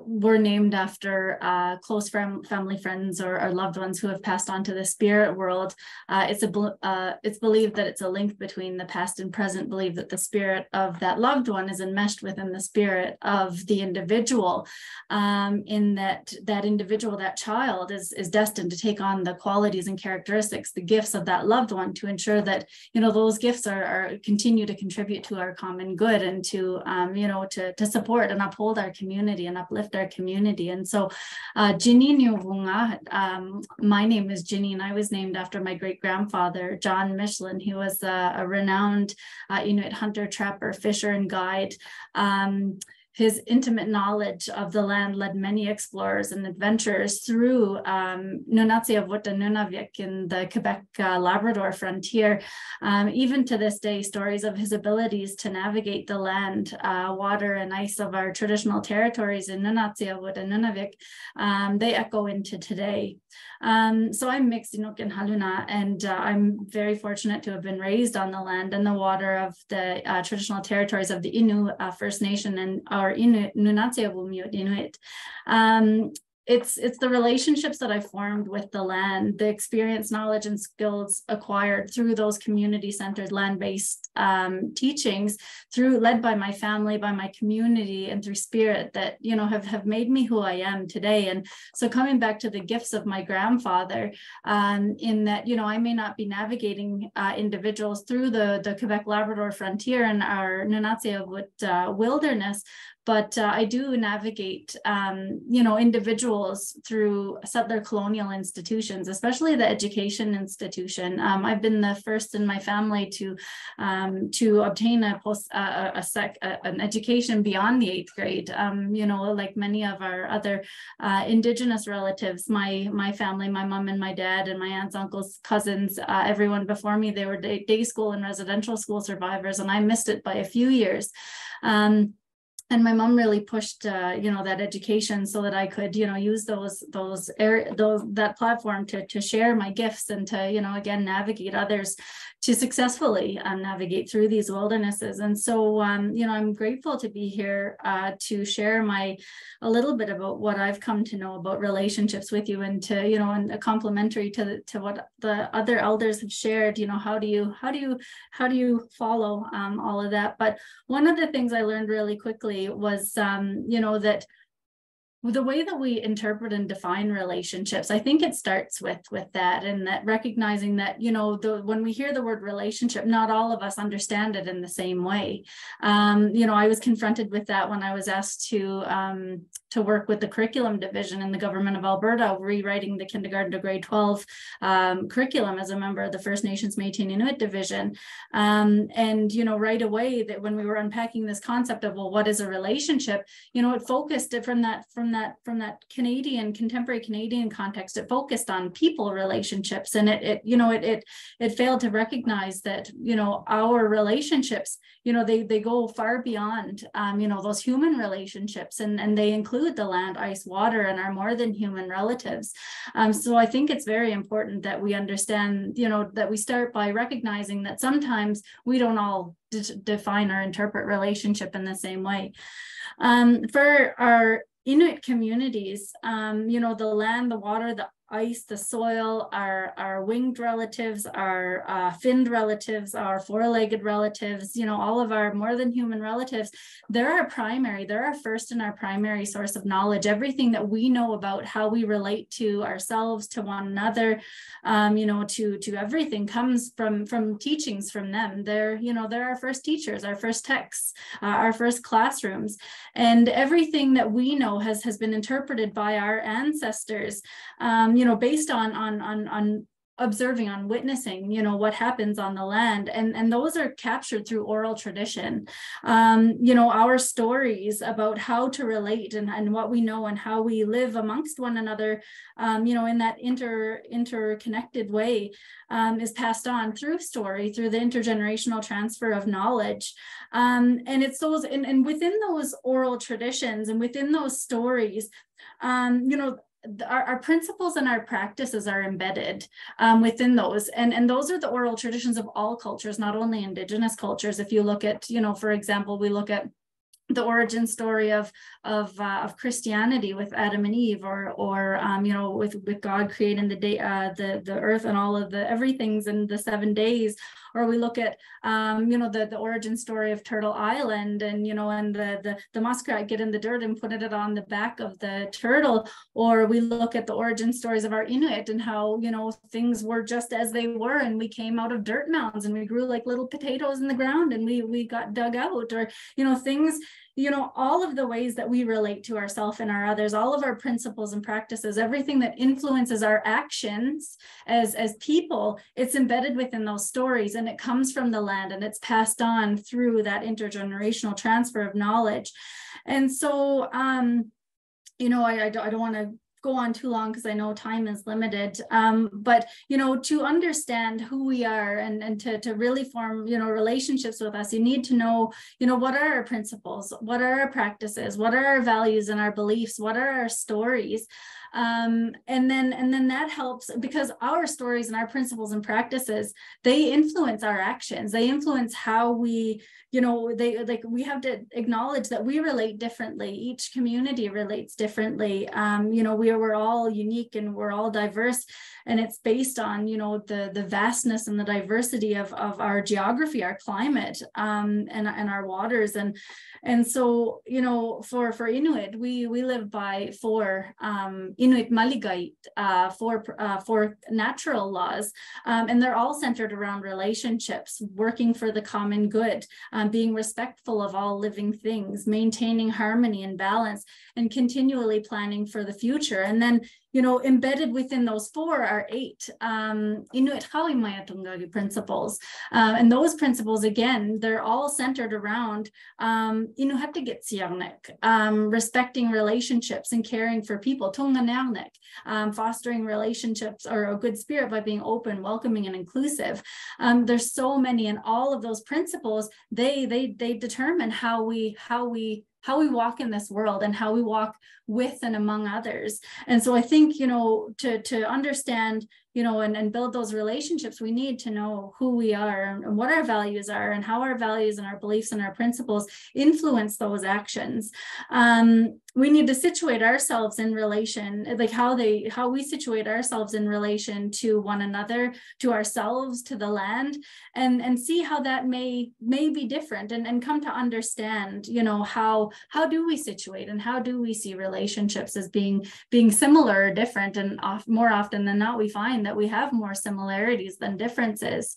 were named after uh, close fam- family friends or, or, loved ones who have passed on to the spirit world. Uh, it's a uh, it's believed that it's a link between the past and present. Believe that the spirit of that loved one is enmeshed within the spirit of the individual. Um, in that that individual, that child, is is destined to take on the qualities and characteristics, the gifts of that loved one, to ensure that you know those gifts are, are continue to contribute to our common good and to um, you know to to support and uphold our community and uplift our community. And so, uh, Nyuvunga, um, my name is and I was named after my great grandfather, John Michelin. He was a, a renowned uh, Inuit hunter, trapper, fisher, and guide. Um, his intimate knowledge of the land led many explorers and adventurers through um, Nunatsiavut and Nunavik in the Quebec uh, Labrador frontier. Um, even to this day, stories of his abilities to navigate the land, uh, water, and ice of our traditional territories in Nunatsiavut and Nunavik, um, they echo into today. Um, so I'm mixed Inuk and Haluna, and uh, I'm very fortunate to have been raised on the land and the water of the uh, traditional territories of the Innu uh, First Nation and our Inuit Nunatsiavut Inuit. Um, it's it's the relationships that I formed with the land, the experience, knowledge, and skills acquired through those community-centered land-based um, teachings, through led by my family, by my community, and through spirit that you know have have made me who I am today. And so coming back to the gifts of my grandfather, um, in that you know I may not be navigating uh, individuals through the the Quebec Labrador frontier and our Nunatsiavut uh, wilderness, but uh, I do navigate, um, you know, individuals through settler colonial institutions, especially the education institution. Um, I've been the first in my family to um, to obtain a post a sec a, an education beyond the eighth grade. Um, you know, like many of our other uh, indigenous relatives, my my family, my mom and my dad, and my aunts, uncles, cousins, uh, everyone before me, they were day, day school and residential school survivors, and I missed it by a few years. Um, and my mom really pushed uh, you know that education so that i could you know use those those air those that platform to to share my gifts and to you know again navigate others to successfully um, navigate through these wildernesses. And so, um, you know, I'm grateful to be here uh, to share my a little bit about what I've come to know about relationships with you, and to you know, and a complementary to to what the other elders have shared. You know, how do you how do you how do you follow um, all of that? But one of the things I learned really quickly was, um, you know, that the way that we interpret and define relationships i think it starts with with that and that recognizing that you know the when we hear the word relationship not all of us understand it in the same way. Um, you know i was confronted with that when i was asked to um, to work with the curriculum division in the government of alberta rewriting the kindergarten to grade 12 um, curriculum as a member of the first nations métis inuit division. Um, and you know right away that when we were unpacking this concept of well what is a relationship you know it focused from that from from that from that Canadian contemporary Canadian context, it focused on people relationships, and it it you know it it it failed to recognize that you know our relationships you know they they go far beyond um, you know those human relationships, and and they include the land, ice, water, and our more than human relatives. Um, so I think it's very important that we understand you know that we start by recognizing that sometimes we don't all define or interpret relationship in the same way. Um, for our Inuit communities, um, you know, the land, the water, the ice, the soil, our, our winged relatives, our uh, finned relatives, our four-legged relatives, you know, all of our more than human relatives, they're our primary, they're our first and our primary source of knowledge. Everything that we know about how we relate to ourselves, to one another, um, you know, to, to everything comes from, from teachings from them. They're, you know, they're our first teachers, our first texts, uh, our first classrooms. And everything that we know has, has been interpreted by our ancestors. Um, you know, based on on on on observing on witnessing you know what happens on the land. And and those are captured through oral tradition. Um you know our stories about how to relate and, and what we know and how we live amongst one another um you know in that inter interconnected way um, is passed on through story through the intergenerational transfer of knowledge. Um and it's those and, and within those oral traditions and within those stories um you know our, our, principles and our practices are embedded um, within those. And and those are the oral traditions of all cultures not only indigenous cultures. If you look at you know for example we look at the origin story of of uh, of Christianity with Adam and Eve, or or um, you know with with God creating the day uh, the the earth and all of the everything's in the seven days, or we look at um, you know the the origin story of Turtle Island, and you know and the the the muskrat get in the dirt and putting it on the back of the turtle, or we look at the origin stories of our Inuit and how you know things were just as they were, and we came out of dirt mounds and we grew like little potatoes in the ground, and we we got dug out, or you know things you know all of the ways that we relate to ourselves and our others all of our principles and practices everything that influences our actions as as people it's embedded within those stories and it comes from the land and it's passed on through that intergenerational transfer of knowledge. And so um you know i i don't, I don't want to go on too long because I know time is limited. Um, but you know, to understand who we are and, and to, to really form, you know, relationships with us, you need to know, you know, what are our principles, what are our practices, what are our values and our beliefs, what are our stories um, and then and then that helps because our stories and our principles and practices they influence our actions. They influence how we you know they like we have to acknowledge that we relate differently. Each community relates differently. Um, you know we we're all unique and we're all diverse and it's based on you know the the vastness and the diversity of of our geography our climate um, and and our waters. And and so you know for for inuit we we live by four um, inuit maligait uh, for uh, for natural laws um, and they're all centered around relationships working for the common good um, being respectful of all living things maintaining harmony and balance and continually planning for the future. And then you know, embedded within those four are eight um, Inuit Qaujimajatuqangit principles. Uh, and those principles, again, they're all centered around um, um, respecting relationships and caring for people, Tunnganarniq, um, fostering relationships or a good spirit by being open, welcoming, and inclusive. Um, there's so many, and all of those principles, they they they determine how we how we how we walk in this world and how we walk with and among others. And so i think you know to to understand you know and, and build those relationships we need to know who we are and what our values are and how our values and our beliefs and our principles influence those actions. Um, we need to situate ourselves in relation like how they how we situate ourselves in relation to one another to ourselves to the land and and see how that may may be different and and come to understand you know how how do we situate and how do we see relationships as being being similar or different and off, more often than not we find that we have more similarities than differences.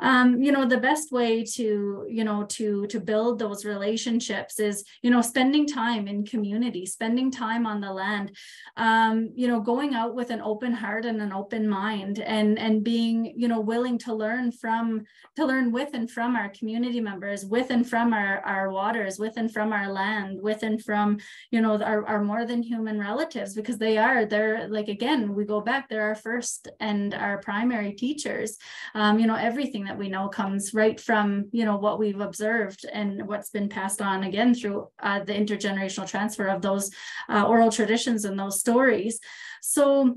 Um, you know the best way to you know to to build those relationships is you know spending time in community spending time on the land, um, you know, going out with an open heart and an open mind and, and being, you know, willing to learn from, to learn with and from our community members, with and from our, our waters, with and from our land, with and from, you know, our, our more than human relatives, because they are, they're like, again, we go back, they're our first and our primary teachers. Um, you know, everything that we know comes right from, you know, what we've observed and what's been passed on again through uh, the intergenerational transfer of those uh, oral traditions and those stories. So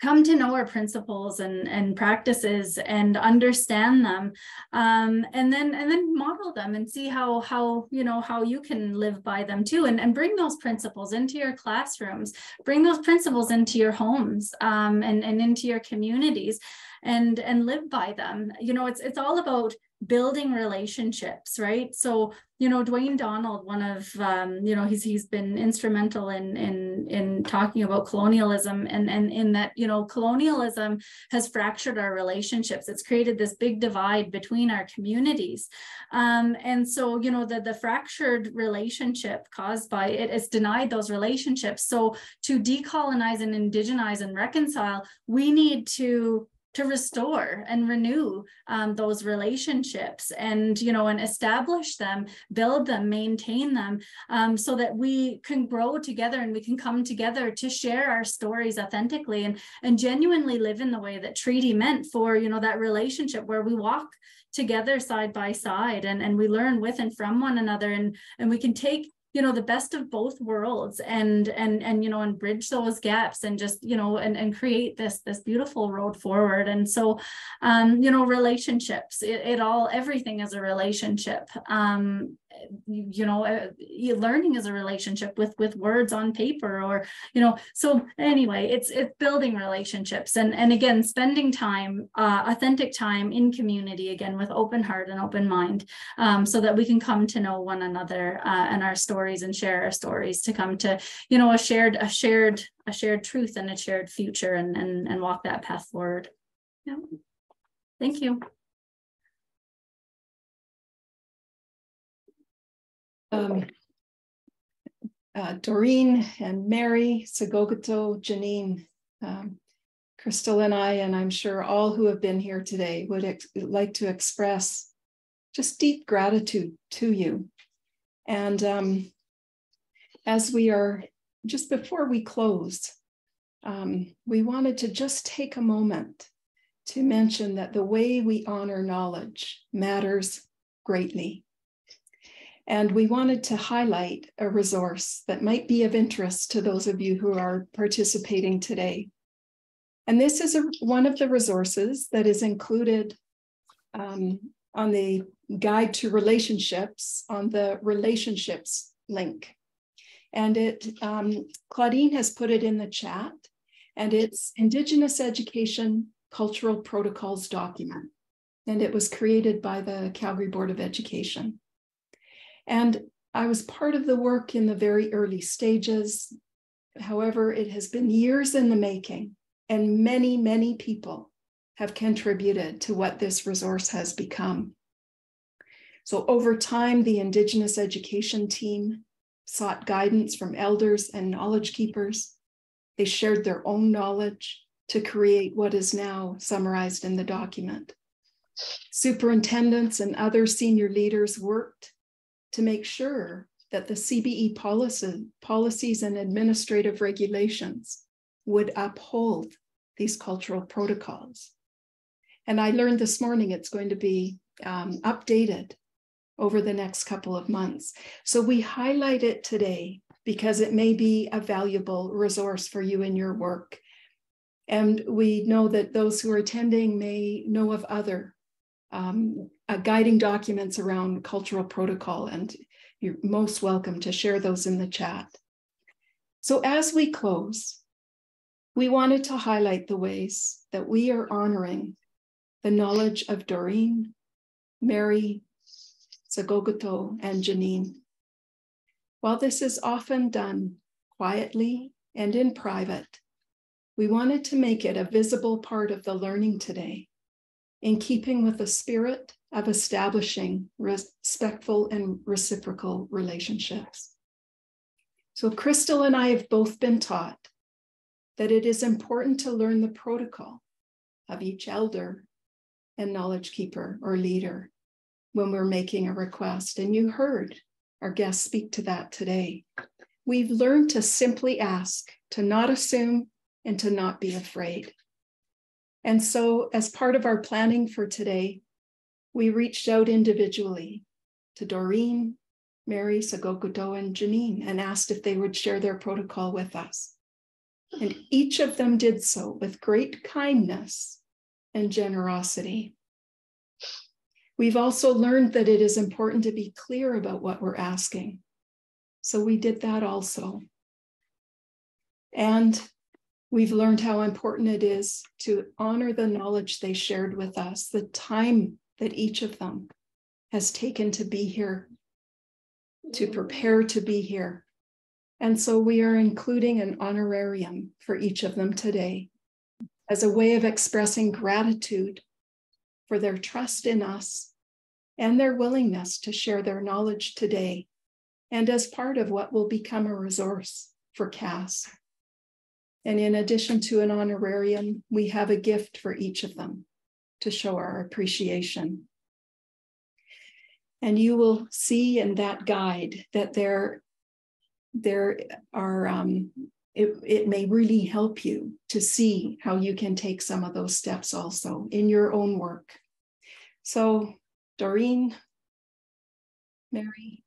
come to know our principles and, and practices and understand them um, and then and then model them and see how how you know how you can live by them too. And, and bring those principles into your classrooms. Bring those principles into your homes um, and, and into your communities and and live by them. You know it's it's all about building relationships right? So you know dwayne Donald one of um, you know he's he's been instrumental in in in talking about colonialism and and in that you know colonialism has fractured our relationships. It's created this big divide between our communities. Um, and so you know the the fractured relationship caused by it is denied those relationships. So to decolonize and indigenize and reconcile we need to to restore and renew um, those relationships and you know and establish them build them maintain them um, so that we can grow together and we can come together to share our stories authentically and and genuinely live in the way that treaty meant for you know that relationship where we walk together side by side and and we learn with and from one another and and we can take you know the best of both worlds and and and you know and bridge those gaps and just you know and and create this this beautiful road forward. And so um you know relationships it, it all everything is a relationship. Um you know uh, learning is a relationship with with words on paper or you know so anyway it's it's building relationships. And and again spending time uh, authentic time in community again with open heart and open mind um, so that we can come to know one another uh, and our stories and share our stories to come to you know a shared a shared a shared truth and a shared future and and, and walk that path forward. Yeah. Thank you um, uh, Doreen and Mary, Sagogato, Janine, um, Crystal and I, and I'm sure all who have been here today would like to express just deep gratitude to you. And um, as we are just before we close, um, we wanted to just take a moment to mention that the way we honor knowledge matters greatly. And we wanted to highlight a resource that might be of interest to those of you who are participating today. And this is a, one of the resources that is included um, on the guide to relationships on the relationships link. And it, um, Claudine has put it in the chat, and it's Indigenous Education Cultural Protocols document. And it was created by the Calgary Board of Education. And I was part of the work in the very early stages. However, it has been years in the making, and many, many people have contributed to what this resource has become. So, over time, the Indigenous education team sought guidance from elders and knowledge keepers. They shared their own knowledge to create what is now summarized in the document. Superintendents and other senior leaders worked to make sure that the CBE policy, policies and administrative regulations would uphold these cultural protocols. And I learned this morning it's going to be um, updated over the next couple of months. So we highlight it today because it may be a valuable resource for you in your work. And we know that those who are attending may know of other um, uh, guiding documents around cultural protocol, and you're most welcome to share those in the chat. So, as we close, we wanted to highlight the ways that we are honoring the knowledge of Doreen, Mary, Sagogato, and Janine. While this is often done quietly and in private, we wanted to make it a visible part of the learning today in keeping with the spirit of establishing respectful and reciprocal relationships. So, Crystal and I have both been taught that it is important to learn the protocol of each elder and knowledge keeper or leader when we're making a request. And you heard our guests speak to that today. We've learned to simply ask, to not assume, and to not be afraid. And so, as part of our planning for today, we reached out individually to Doreen, Mary, Sagokudo, and Janine and asked if they would share their protocol with us. And each of them did so with great kindness and generosity. We've also learned that it is important to be clear about what we're asking. So we did that also. And We've learned how important it is to honor the knowledge they shared with us, the time that each of them has taken to be here, to mm-hmm. prepare to be here. And so we are including an honorarium for each of them today as a way of expressing gratitude for their trust in us and their willingness to share their knowledge today, and as part of what will become a resource for CASS. And in addition to an honorarium, we have a gift for each of them to show our appreciation. And you will see in that guide that there, there are, um, it, it may really help you to see how you can take some of those steps also in your own work. So, Doreen, Mary,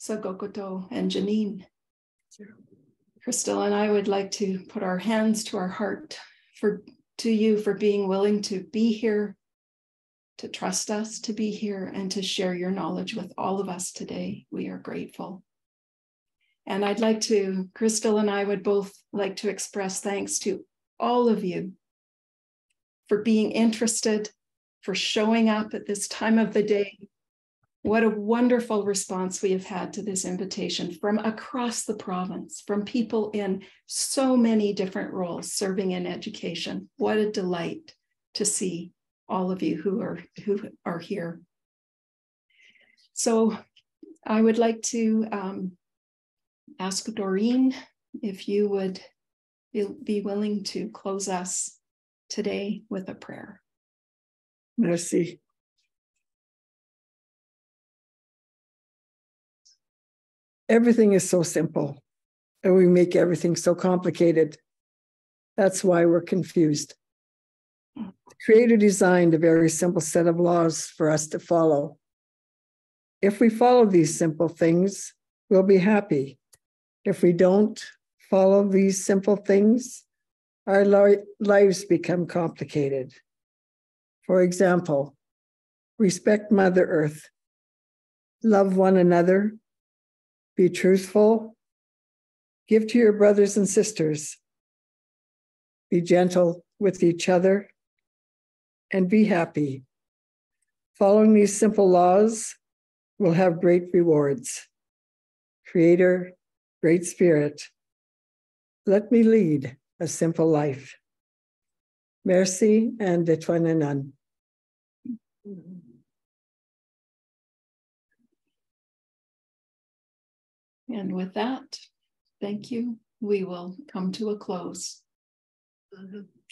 Saa'kokoto, and Janine. Crystal and I would like to put our hands to our heart for to you for being willing to be here, to trust us to be here, and to share your knowledge with all of us today. We are grateful. And I'd like to, Crystal and I would both like to express thanks to all of you for being interested, for showing up at this time of the day, what a wonderful response we have had to this invitation from across the province, from people in so many different roles serving in education. What a delight to see all of you who are who are here. So I would like to um, ask Doreen if you would be willing to close us today with a prayer. Merci. Everything is so simple and we make everything so complicated. That's why we're confused. The Creator designed a very simple set of laws for us to follow. If we follow these simple things, we'll be happy. If we don't follow these simple things, our li- lives become complicated. For example, respect Mother Earth, love one another, be truthful, give to your brothers and sisters, be gentle with each other, and be happy. Following these simple laws will have great rewards. Creator, Great Spirit, let me lead a simple life. Merci and de toi And with that, thank you. We will come to a close. Mm-hmm.